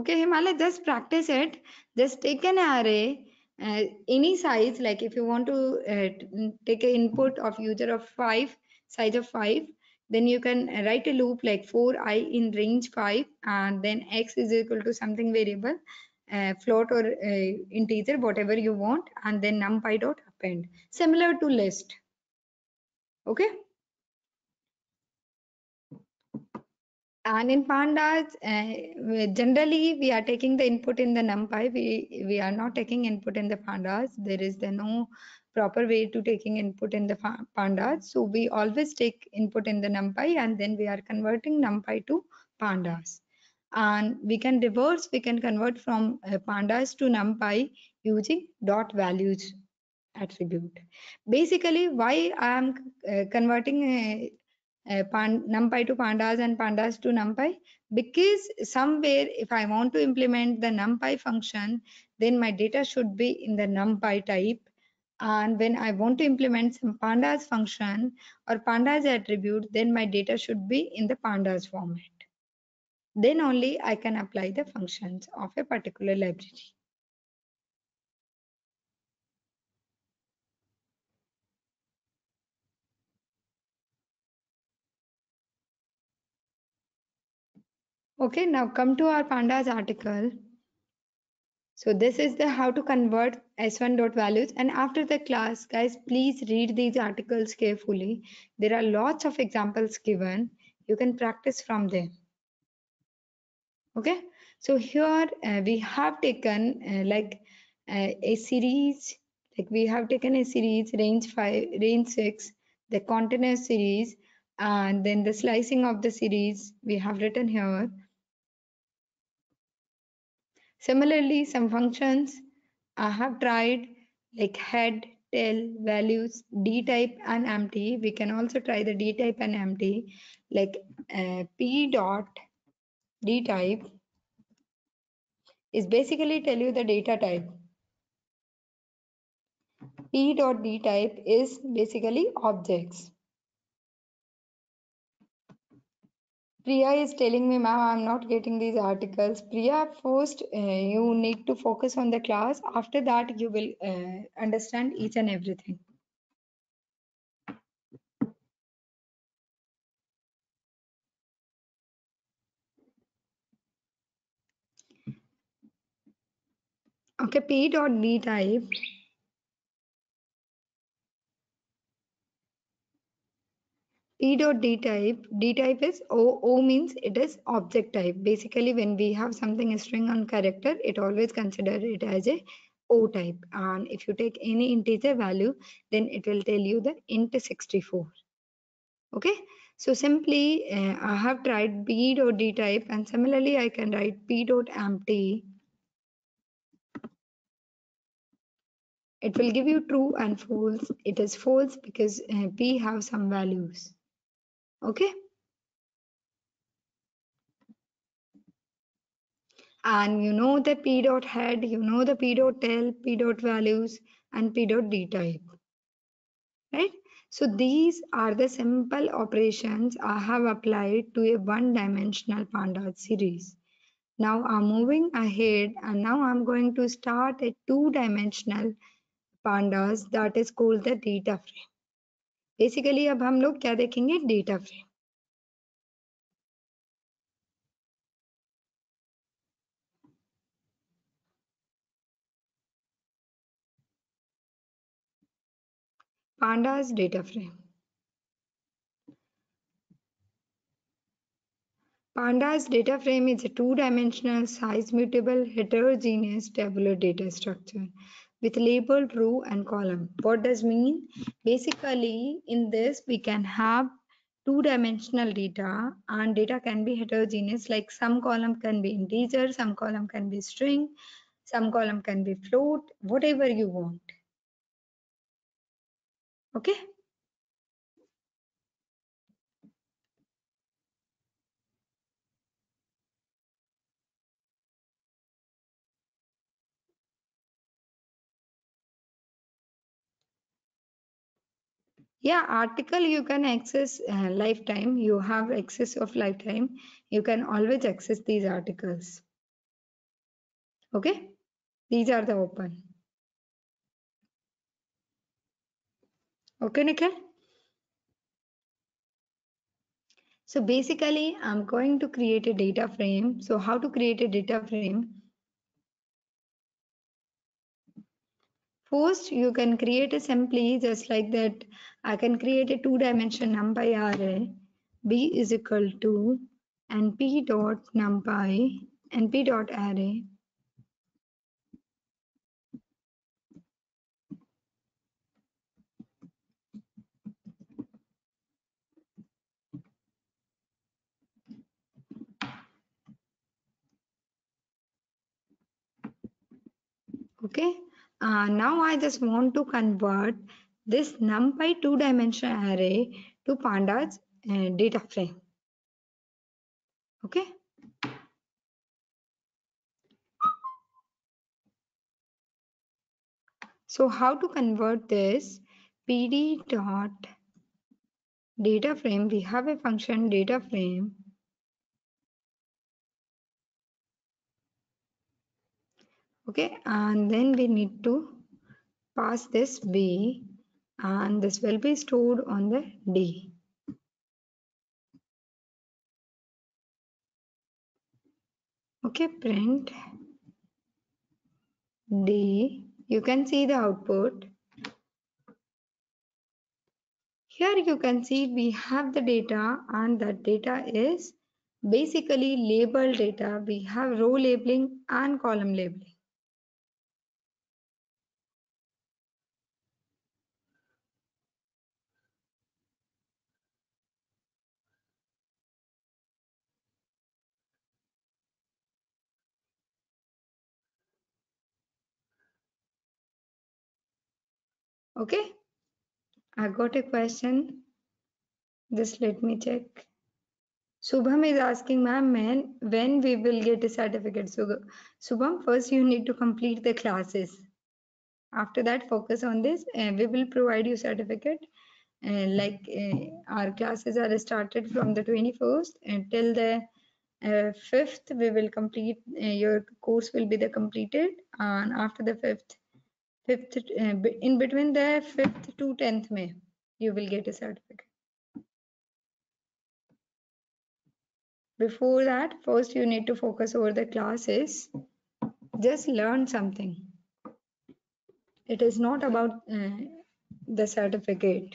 Okay, Himalaya, just practice it. Just take an array, uh, any size, like if you want to uh, take an input of user of 5, size of 5, then you can write a loop like for i in range 5 and then x is equal to something variable, uh, float or uh, integer, whatever you want, and then numpy dot append, similar to list. Okay. And in pandas uh, generally we are taking the input in the numpy. We we are not taking input in the pandas. There is the no proper way to taking input in the pandas. So we always take input in the numpy and then we are converting numpy to pandas. And we can reverse we can convert from uh, pandas to numpy using dot values attribute. Basically why i am uh, converting uh, numpy to pandas and pandas to numpy. Because somewhere if i want to implement the numpy function then my data should be in the numpy type. And when i want to implement some pandas function or pandas attribute then my data should be in the pandas format. Then only i can apply the functions of a particular library Okay, now come to our pandas article. So this is the how to convert s1 dot values and after the class guys please read these articles carefully. There are lots of examples given. You can practice from them. Okay, so here uh, we have taken uh, like uh, a series like we have taken a series range 5 range 6 the container series and then the slicing of the series we have written here Similarly, some functions I have tried like head, tail, values, dtype and empty. We can also try the dtype and empty like uh, p dot dtype is basically tell you the data type. p dot dtype is basically objects. Priya is telling me, ma'am, I'm not getting these articles. Priya, first uh, you need to focus on the class. After that, you will uh, understand each and everything. Okay, p dot d type p dot d type d type is o o means it is object type. Basically when we have something a string on character it always consider it as a o type. And if you take any integer value then it will tell you the int 64 okay? So simply uh, i have tried p dot d type and similarly i can write p dot empty. It will give you true and false. It is false because uh, p have some values okay. And you know the p dot head you know the p dot tail p dot values and p dot d type. Right? So these are the simple operations i have applied to a one dimensional pandas series. Now i'm moving ahead and now i'm going to start a two dimensional pandas that is called the data frame basically अब हम लोग क्या देखेंगे data frame pandas data frame pandas data frame is a two-dimensional size mutable heterogeneous tabular data structure with labeled row and column. What does mean? Basically, in this, we can have two-dimensional data and data can be heterogeneous like some column can be integer, some column can be string, some column can be float, whatever you want. Okay. Yeah article you can access uh, lifetime. You have access of lifetime. You can always access these articles. Okay? These are the open. Okay nikhil? So basically i'm going to create a data frame. So how to create a data frame? First, you can create a simply just like that. I can create a two dimension numpy array b is equal to np dot numpy np dot array. Okay uh, now I just want to convert this numpy two dimensional array to pandas uh, data frame. Okay. So how to convert this pd dot data frame, we have a function data frame. Okay, and then we need to pass this b and this will be stored on the d. Okay, print d. You can see the output. Here you can see we have the data and that data is basically labeled data. We have row labeling and column labeling. Okay, I got a question. Just let me check. Subham is asking, ma'am, when, when we will get a certificate? So, Subham, first you need to complete the classes. After that, focus on this and we will provide you certificate. Uh, like uh, our classes are started from the 21st until the uh, 5th, we will complete, uh, your course will be the completed and after the 5th, 5th uh, in between the 5th to 10th May, you will get a certificate. Before that, first you need to focus over the classes. Just learn something. It is not about uh, the certificate.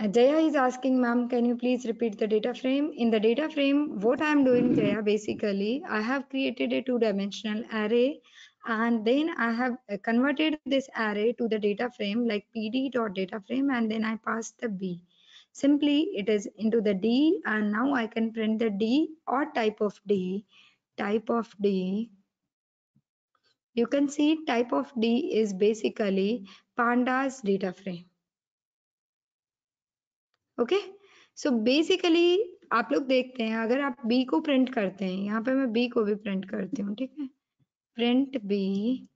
Uh, Jaya is asking, ma'am, can you please repeat the data frame? In the data frame, what I am doing, Jaya, basically, I have created a two-dimensional array and then I have uh, converted this array to the data frame like pd.data frame and then I pass the b. Simply, it is into the D and now I can print the D or type of D. Type of D. You can see type of D is basically pandas data frame. Okay so basically आप लोग देखते हैं अगर आप B को print करते हैं यहाँ पे मैं बी को भी प्रिंट करती हूँ ठीक है print b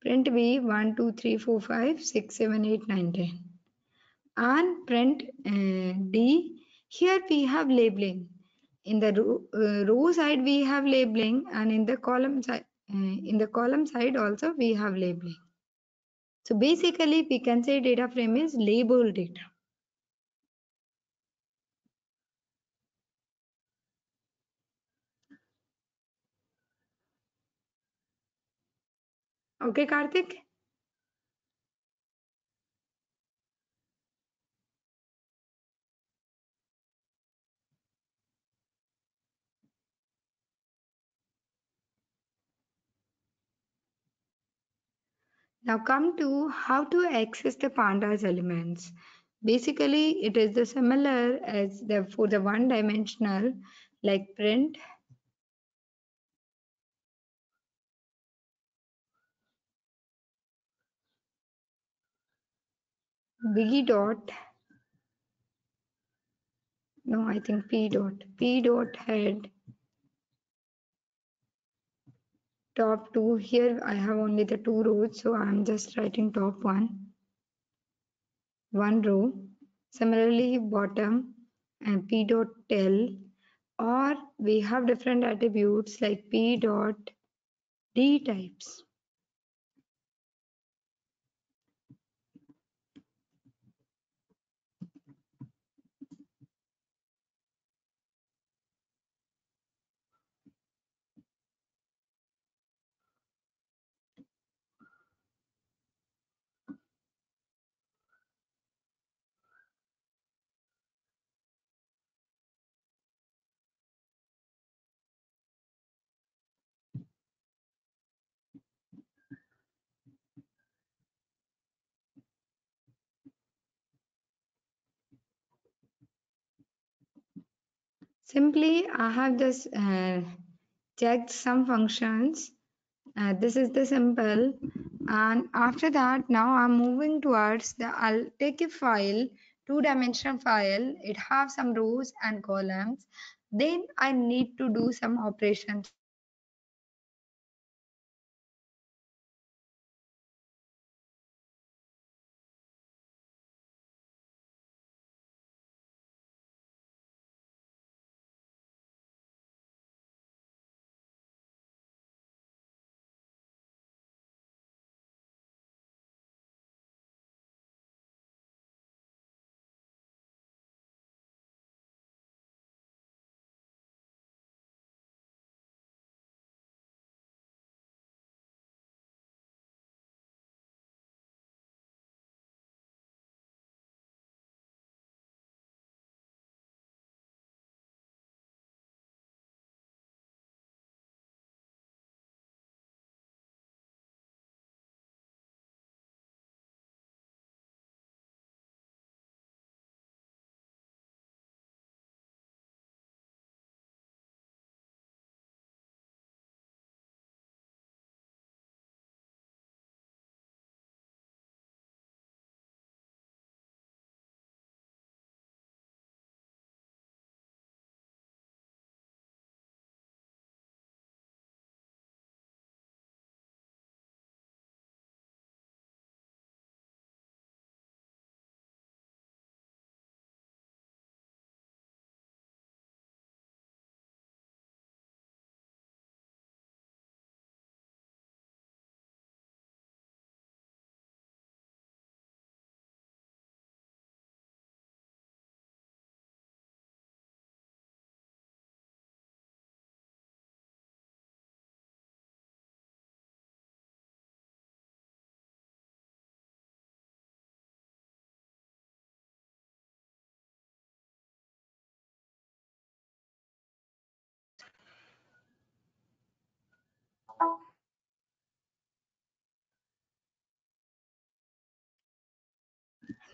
print b 1 2 3 4 5 6 7 8 9 10 and print uh, d here we have labeling. In the row, uh, row side we have labeling and in the column side uh, in the column side also we have labeling. So basically we can say data frame is labeled data. Okay karthik Now come to how to access the pandas elements. Basically, it is the similar as the for the one dimensional like print b dot no I think p dot p dot head top two here I have only the two rows so I'm just writing top one one row similarly bottom and p dot tail or we have different attributes like p dot d types Simply, I have just uh, checked some functions. Uh, this is the simple. And after that now i'm moving towards the i'll take a file two dimensional file. It have some rows and columns. Then i need to do some operations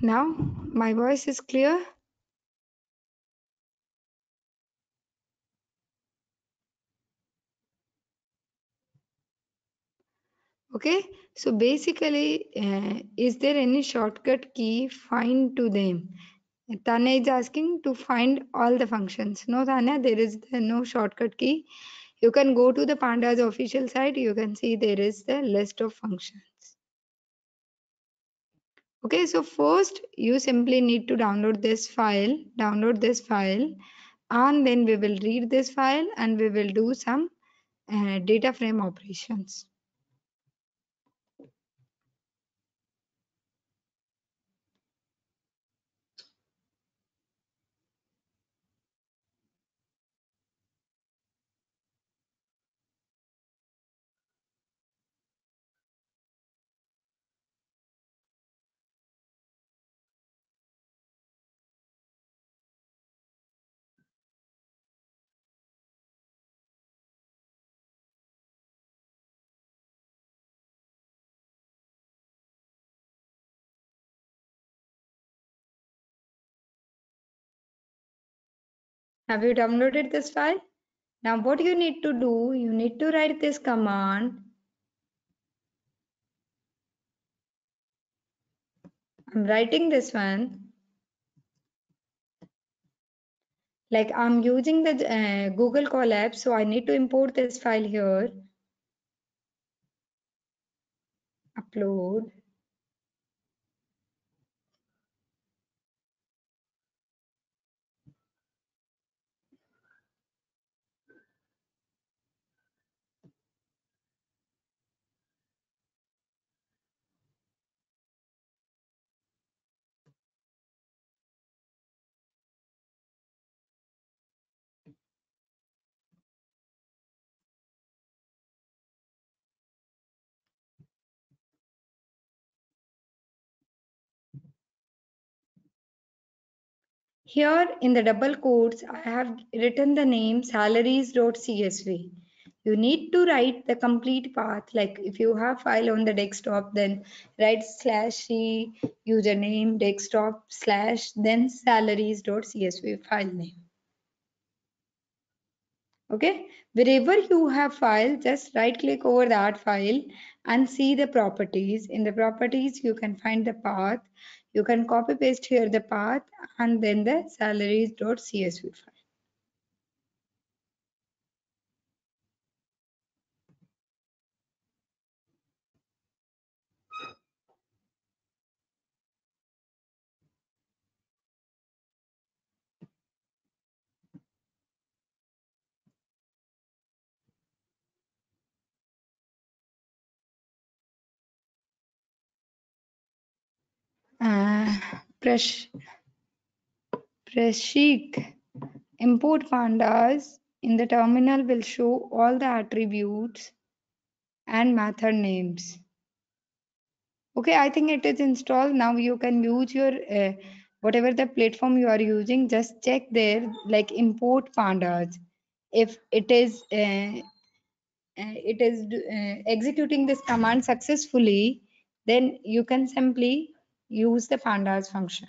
now my voice is clear? Okay so basically uh, is there any shortcut key find to them? Tanya is asking to find all the functions. No tanya there is no shortcut key. You can go to the pandas official site. You can see there is the list of functions okay so first you simply need to download this file download this file and then we will read this file and we will do some uh, data frame operations Have you downloaded this file? Now what you need to do, you need to write this command. I'm writing this one. Like I'm using the uh, Google Colab, so I need to import this file here. Upload. Here in the double quotes, I have written the name salaries.csv. You need to write the complete path. Like if you have file on the desktop, then write slash c username desktop slash then salaries.csv file name. Okay, wherever you have file, just right click over that file and see the properties. In the properties, you can find the path. You can copy paste here the path and then the salaries.csv file. Uh, Prash, Prashik, import pandas in the terminal will show all the attributes and method names. Okay, I think it is installed. Now you can use your uh, whatever the platform you are using. Just check there like import pandas. If it is uh, uh, it is uh, executing this command successfully, then you can simply use the pandas function.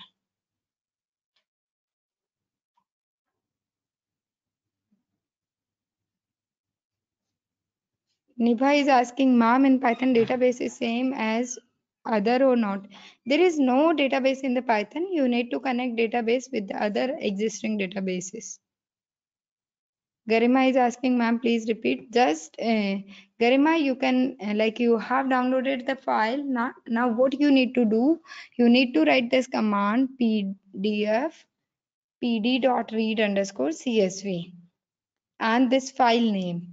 Nibha is asking, ma'am, in Python database is same as other or not? There is no database in the Python. You need to connect database with the other existing databases. Garima is asking, ma'am, please repeat. Just uh, Garima, you can uh, like you have downloaded the file. Now, now what you need to do? You need to write this command pdf pd.read underscore csv and this file name.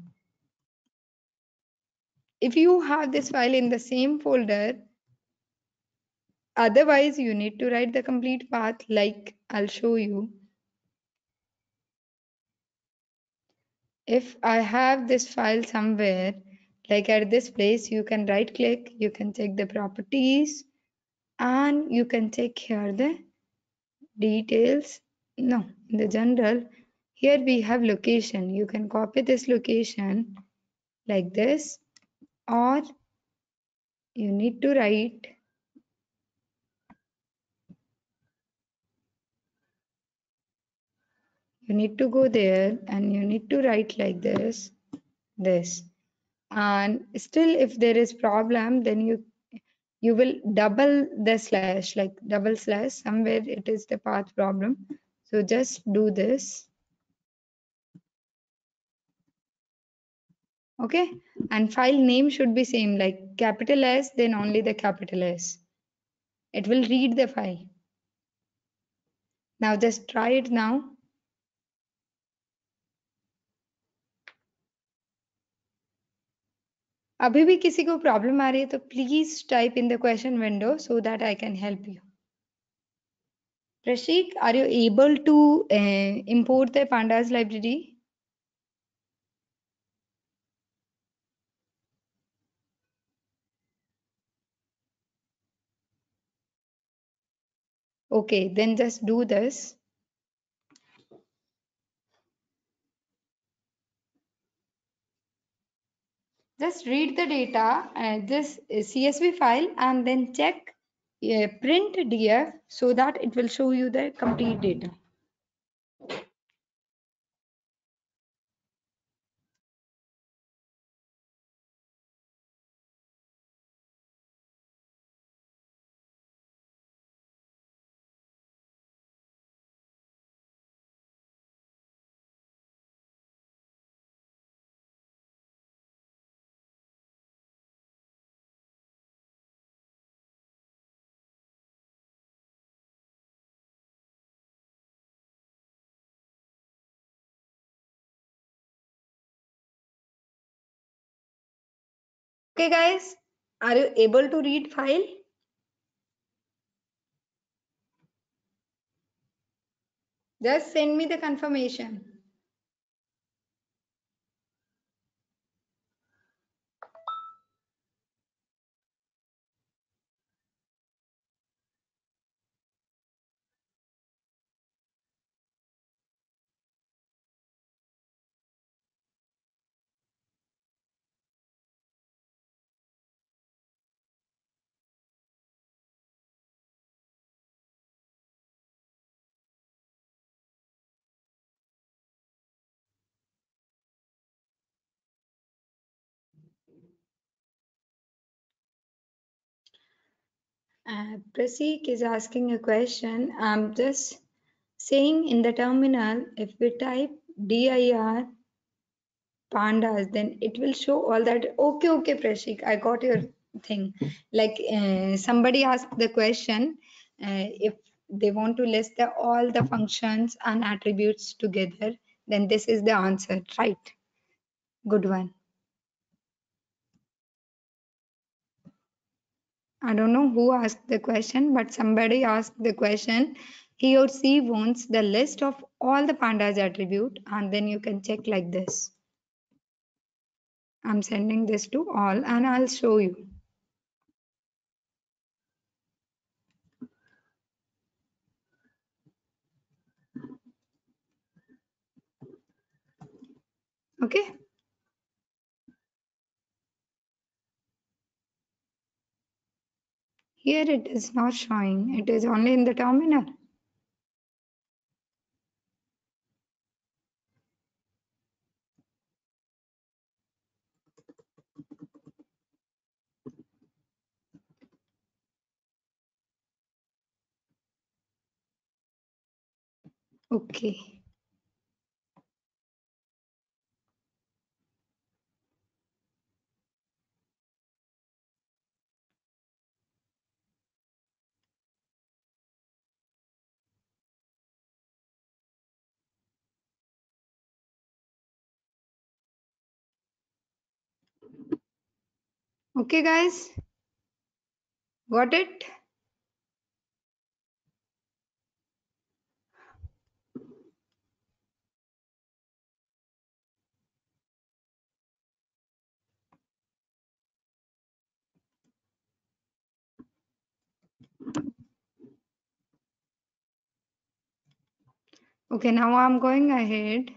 If you have this file in the same folder, otherwise you need to write the complete path like I'll show you. If I have this file somewhere, like at this place, you can right click, you can check the properties and you can check here the details. No, in the general, here we have location. You can copy this location like this or you need to write you need to go there and you need to write like this this. And still if there is problem then you you will double the slash like double slash somewhere it is the path problem. So just do this. Okay? And file name should be same like capital s then only the capital s. It will read the file. Now just try it now अभी भी किसी को problem आ रही है तो please type in the question window so that I can help you Prashik, are you able to uh, import the pandas library? Okay, then just do this. Just read the data, uh, this CSV file and then check uh, print df so that it will show you the complete data. Okay guys, are you able to read file? Just send me the confirmation. Uh, is asking a question. I'm just saying in the terminal, if we type dir pandas, then it will show all that. Okay, okay, Prashik, I got your thing. Like uh, somebody asked the question, uh, if they want to list the, all the functions and attributes together, then this is the answer, right? Good one. I don't know who asked the question, but somebody asked the question. He or she wants the list of all the pandas attribute and then you can check like this. I'm sending this to all and I'll show you. Okay. Here it is not showing. It is only in the terminal. Okay. Okay, guys. Got it? Okay, now I'm going ahead.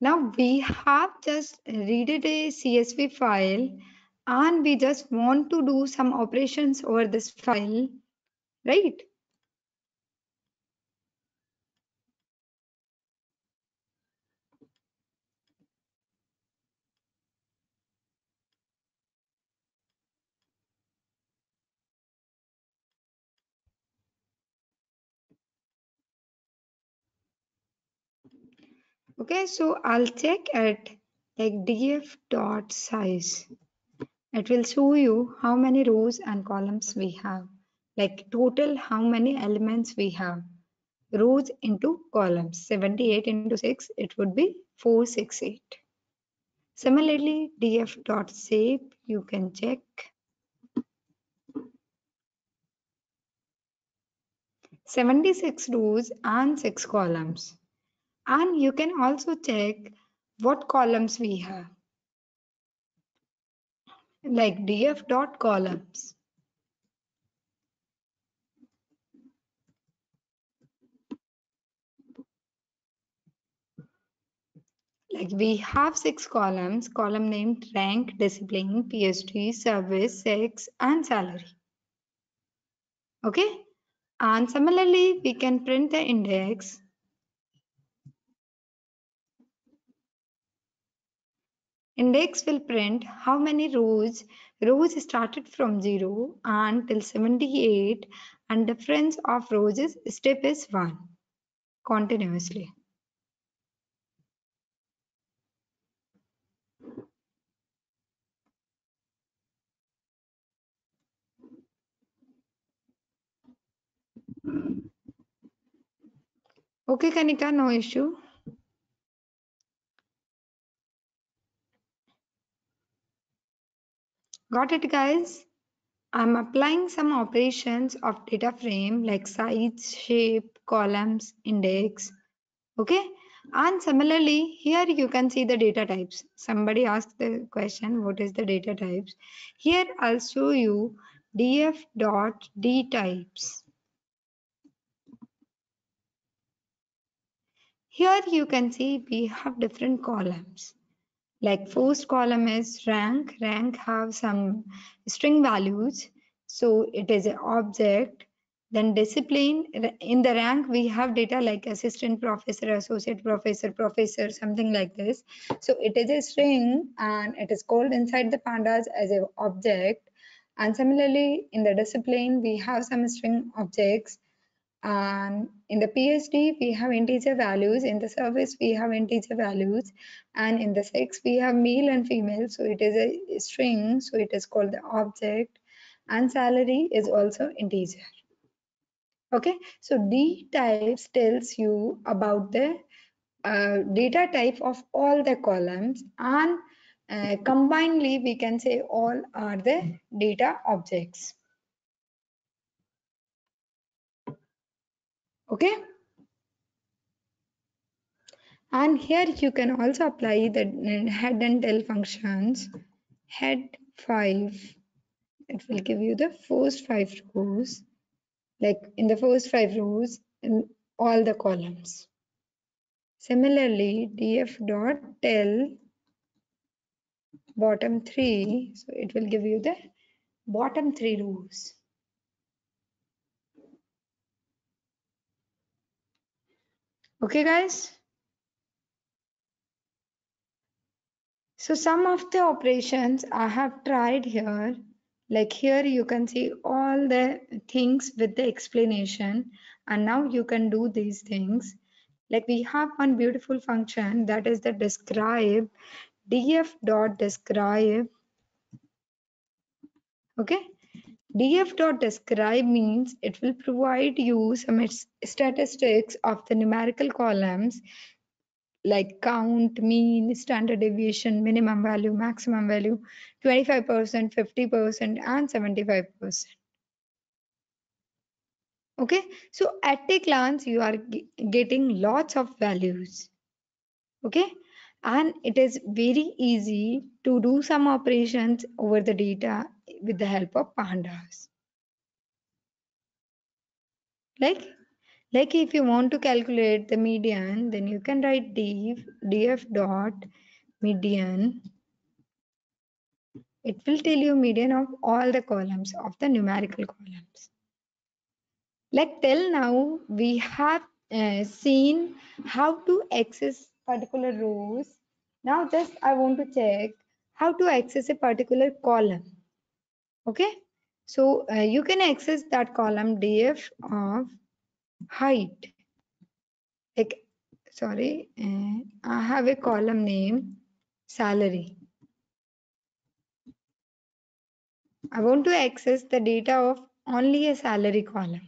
Now we have just read a CSV file and we just want to do some operations over this file, right? Okay, so I'll check at like df dot size. It will show you how many rows and columns we have. Like total how many elements we have. Rows into columns. 78 into 6, it would be 468. Similarly, df dot shape, you can check. Seventy-six rows and six columns. And you can also check what columns we have. Like df dot columns. Like we have six columns, column named rank, discipline, PhD, service, sex, and salary. Okay. And similarly, we can print the index. Index will print how many rows. Rows started from 0 until 78 and difference of rows is step is 1 continuously. Okay, Kanika, no issue. Got it, guys? I'm applying some operations of data frame like size, shape, columns, index. Okay. And similarly, here you can see the data types. Somebody asked the question, what is the data types? Here I'll show you df dot d types. Here you can see we have different columns. Like first column is rank. Rank have some string values. So it is an object. then discipline in the rank we have data like assistant professor associate professor professor something like this so it is a string and it is called inside the pandas as a object and similarly in the discipline we have some string objects and in the PhD we have integer values. In the service we have integer values. And in the sex we have male and female. So it is a string. So it is called the object. And salary is also integer. Okay? So d types tells you about the uh, data type of all the columns. And uh, combinedly we can say all are the data objects okay? And here you can also apply the head and tail functions. Head 5 it will give you the first five rows. Like in the first five rows in all the columns. Similarly df dot tail bottom three. So it will give you the bottom three rows okay guys? So some of the operations i have tried here like here you can see all the things with the explanation and now you can do these things. Like we have one beautiful function that is the describe df dot describe. Okay df.describe means it will provide you some statistics of the numerical columns like count, mean, standard deviation, minimum value, maximum value, 25%, 50%, and 75%. Okay, so at a glance, you are getting lots of values. Okay, and it is very easy to do some operations over the data with the help of pandas. Like like if you want to calculate the median then you can write df df dot median. It will tell you median of all the columns of the numerical columns. Like till now we have uh, seen how to access particular rows. Now just i want to check how to access a particular column okay? So uh, you can access that column df of height. Like sorry uh, i have a column name salary. I want to access the data of only a salary column.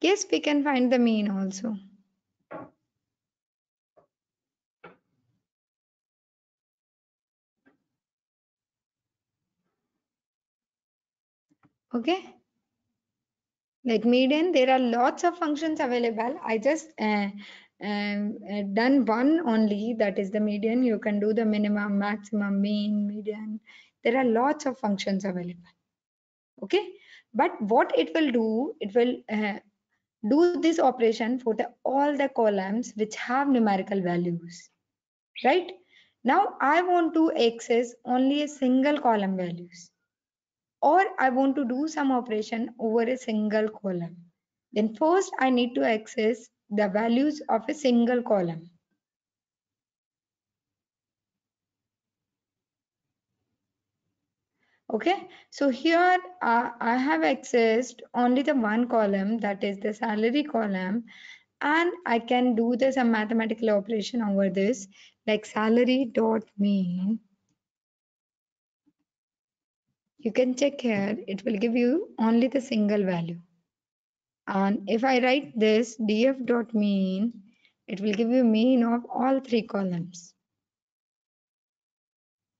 Yes we can find the mean also okay? Like median there are lots of functions available. I just uh, um, uh, done one only that is the median. You can do the minimum maximum mean median. There are lots of functions available. Okay? But what it will do it will uh, do this operation for the all the columns which have numerical values. Right? Now i want to access only a single column values or I want to do some operation over a single column. Then first I need to access the values of a single column. Okay, so here uh, I have accessed only the one column that is the salary column and I can do some mathematical operation over this like salary dot mean you can check here. Mm-hmm. It will give you only the single value. And if I write this df dot mean it will give you mean of all three columns.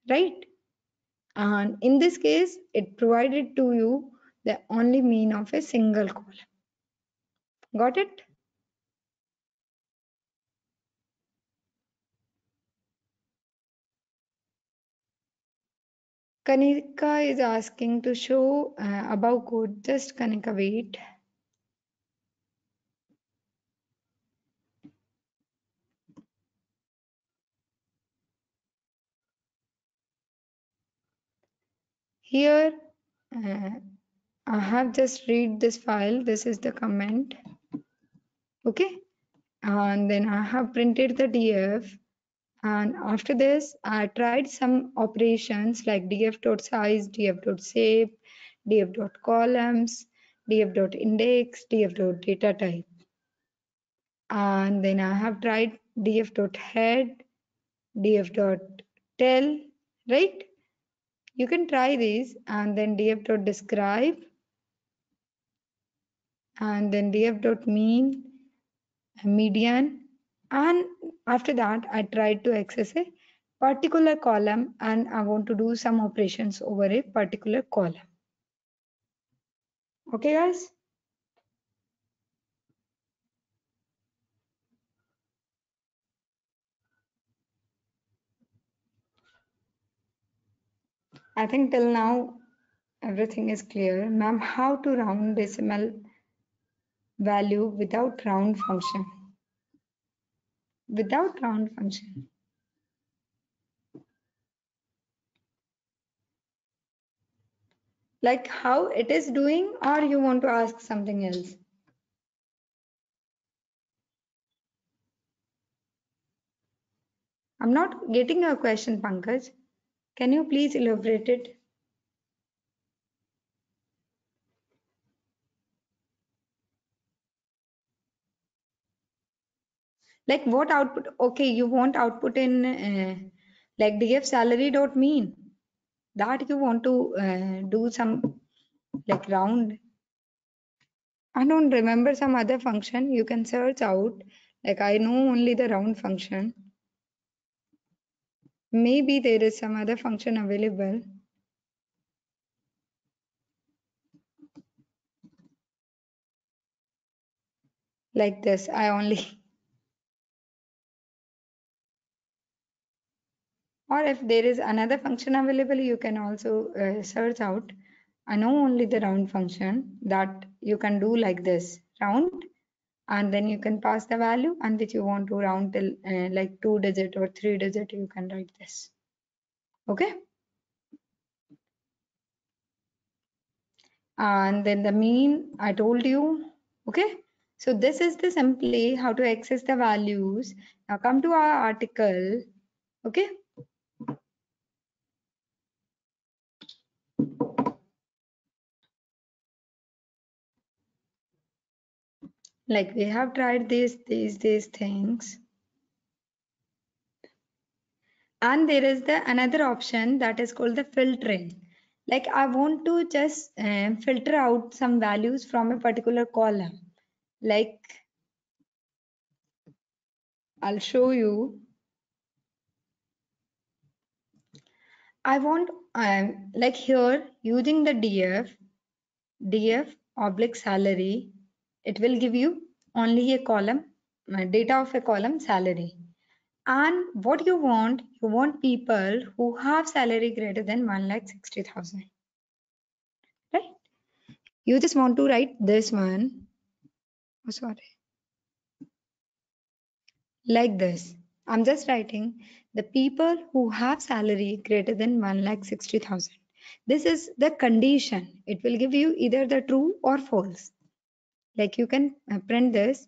Right? And in this case it provided to you the only mean of a single column. Got it Kanika is asking to show uh, above code. Just Kanika, wait. here uh, I have just read this file this is the comment okay and then I have printed the df and after this I tried some operations like df.size df.shape df.columns df.index df.data type. And then I have tried df.head df.tail right? You can try these and then df.describe and then df.mean median and after that I tried to access a particular column and I want to do some operations over a particular column okay guys I think till now everything is clear. Ma'am, how to round decimal value without round function? Without round function. Like how it is doing or you want to ask something else? I'm not getting your question, Pankaj. Can you please elaborate it? Like what output? Okay, you want output in uh, like df salary dot mean that you want to uh, do some like round. I don't remember some other function you can search out. Like I know only the round function. Maybe there is some other function available. Like this, I only. Or if there is another function available, you can also uh, search out. I know only the round function that you can do like this round and then you can pass the value and which you want to round till uh, like two digit or three digit you can write this. Okay? And then the mean i told you. Okay? So this is the simply how to access the values. Now come to our article. Okay like we have tried these these these things. And there is the another option that is called the filtering. Like i want to just uh, filter out some values from a particular column. Like i'll show you. I want um, like here using the df df oblique salary it will give you only a column uh, data of a column salary. And what you want you want people who have salary greater than 1 lakh 60000 right? You just want to write this one. Oh sorry. Like this. I'm just writing the people who have salary greater than 1 lakh 60000 this is the condition. It will give you either the true or false like you can print this.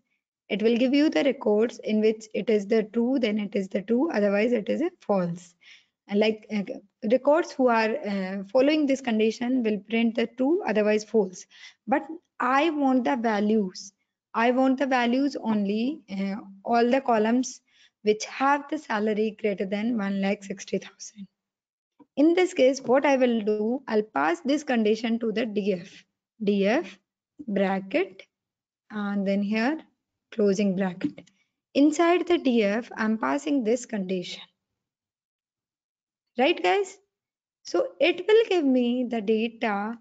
It will give you the records in which it is the true then it is the true. Otherwise it is a false. And like uh, records who are uh, following this condition will print the true otherwise false. But i want the values. I want the values only uh, all the columns which have the salary greater than 1 lakh 60000 in this case what i will do i'll pass this condition to the df df bracket and then here closing bracket. Inside the df, I'm passing this condition. Right guys? So it will give me the data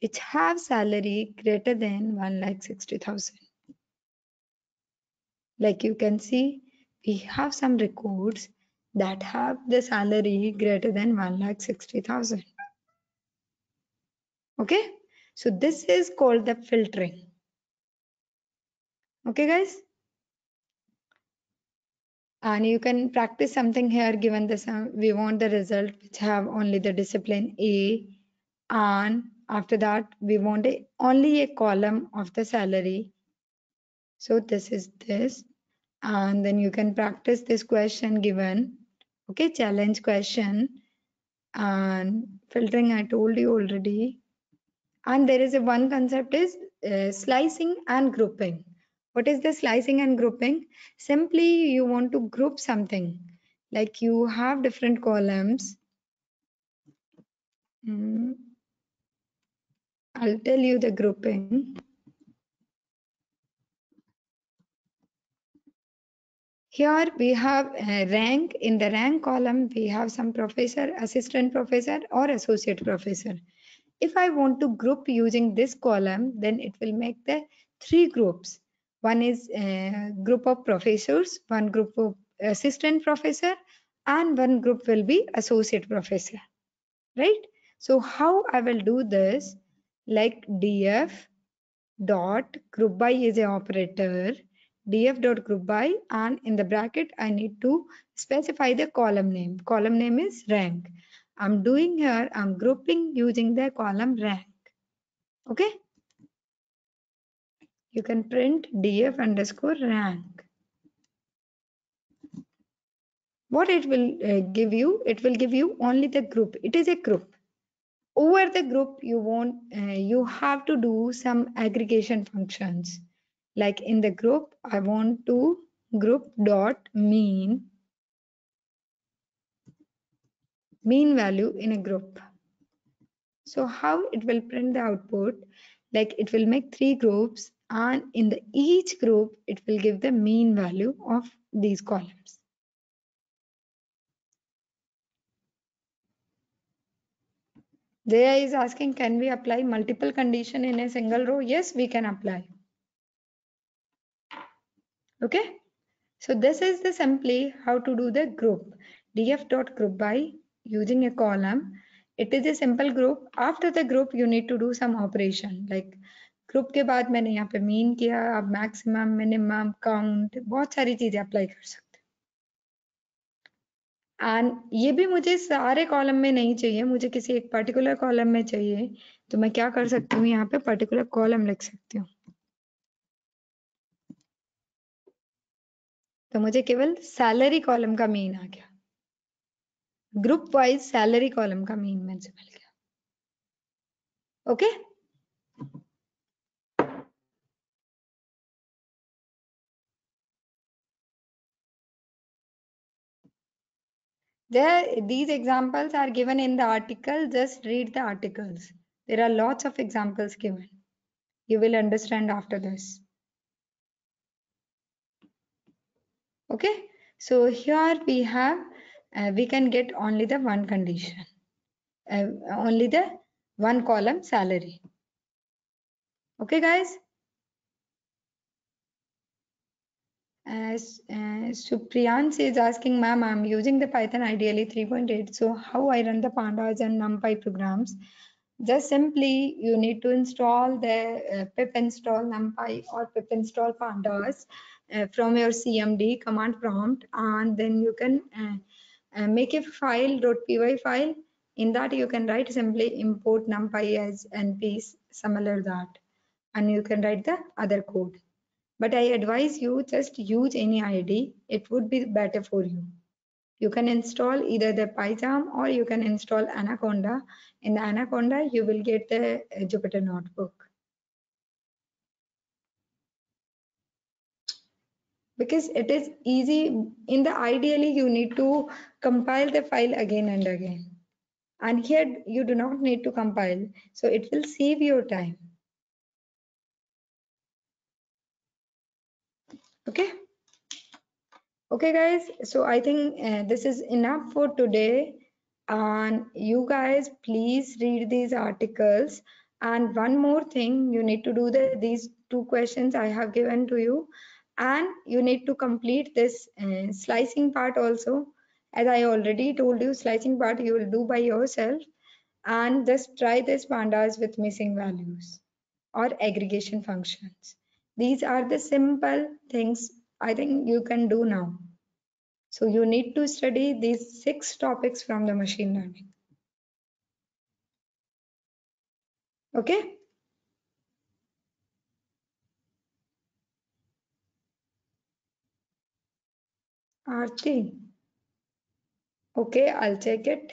which have salary greater than 1 lakh 60,000. Like you can see, we have some records that have the salary greater than 1 lakh 60,000. Okay, so this is called the filtering okay guys? And you can practice something here given this we want the result which have only the discipline a and after that we want a, only a column of the salary. So this is this and then you can practice this question given. Okay challenge question and filtering i told you already. And there is a one concept is uh, slicing and grouping what is the slicing and grouping simply you want to group something like you have different columns mm. i'll tell you the grouping Here we have rank. In the rank column, we have some professor, assistant professor or associate professor. If I want to group using this column, then it will make the three groups. One is a group of professors, one group of assistant professor, and one group will be associate professor, right? So how I will do this, like df dot group by is a operator df.group by and in the bracket I need to specify the column name. Column name is rank. I'm doing here, I'm grouping using the column rank. Okay. You can print df underscore rank. What it will uh, give you, it will give you only the group. It is a group. Over the group, you want, uh, you have to do some aggregation functions like in the group i want to group dot mean mean value in a group so how it will print the output like it will make three groups and in the each group it will give the mean value of these columns. There is asking, can we apply multiple condition in a single row? Yes, we can apply. Okay? So this is the simply how to do the group. df dot group by using a column. It is a simple group. After the group you need to do some operation like group के बाद मैंने यहाँ पे mean किया, अब maximum minimum count बहुत सारी चीज़ें अप्लाई कर सकते एंड ये भी मुझे सारे कॉलम में नहीं चाहिए, मुझे किसी एक पर्टिकुलर कॉलम में चाहिए तो मैं क्या कर सकती हूँ, यहाँ पे पर्टिकुलर कॉलम लिख सकती हूँ। तो मुझे केवल सैलरी कॉलम का मीन आ गया। ग्रुप वाइज सैलरी कॉलम का मीन मुझे मिल गया। Okay There, these examples are given in the article. Just read the articles. There are lots of examples given. You will understand after this. okay so here we have uh, we can get only the one condition uh, only the one column salary okay guys uh, Supriyans is asking ma'am I'm using the Python IDLE 3.8 so how I run the pandas and numpy programs? Just simply you need to install the uh, pip install numpy or pip install pandas uh, from your cmd command prompt and then you can uh, uh, make a file .py file. In that you can write simply import numpy as nps similar that. And you can write the other code but i advise you just use any id it would be better for you. You can install either the pycharm or you can install anaconda. In the anaconda you will get the jupyter notebook. Because it is easy. In the IDLE you need to compile the file again and again. And here you do not need to compile. So it will save your time okay. Okay guys. So i think uh, this is enough for today. And you guys please read these articles. And one more thing you need to do the these two questions i have given to you. And you need to complete this uh, slicing part also. As i already told you slicing part you will do by yourself. And just try this pandas with missing values or aggregation functions these are the simple things i think you can do now. So you need to study these six topics from the machine learning. Okay? Aarti. Okay I'll check it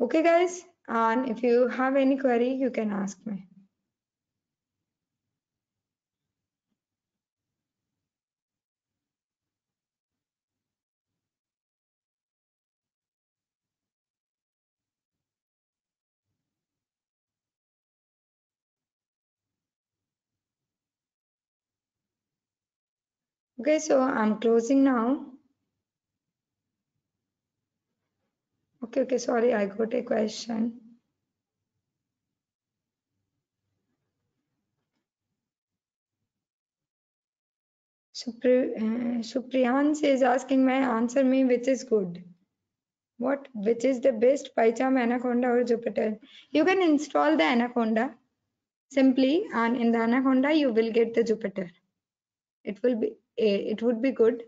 okay guys and if you have any query you can ask me Okay, so I'm closing now. Okay, okay, sorry, I got a question. Supri uh, Supriyans is asking my answer me which is good. What which is the best PyCharm Anaconda or Jupyter? You can install the Anaconda simply and in the Anaconda you will get the Jupyter. It will be it would be good.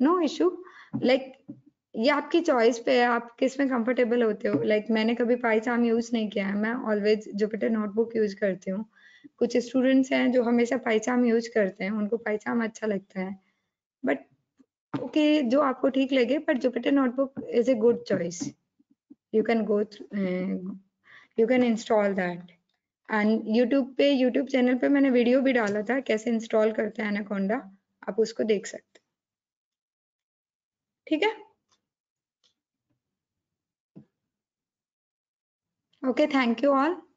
No issue. Like ये आपकी choice पे है आप किसमें comfortable होते हो? Like like, मैंने कभी पाईचाम यूज़ नहीं किया है मैं ऑलवेज जुपिटर नोटबुक यूज़ करती हूँ। कुछ स्टूडेंट्स हैं जो हमेशा पाईचाम यूज़ करते हैं उनको पाईचाम अच्छा लगता है। बट ओके okay, जो आपको ठीक लगे but Jupyter notebook is a good choice you can go you can install that and YouTube पे यूट्यूब चैनल पे मैंने वीडियो भी डाला था कैसे इंस्टॉल करते हैं एनाकोंडा आप उसको देख सकते ठीक है? Okay, thank you all.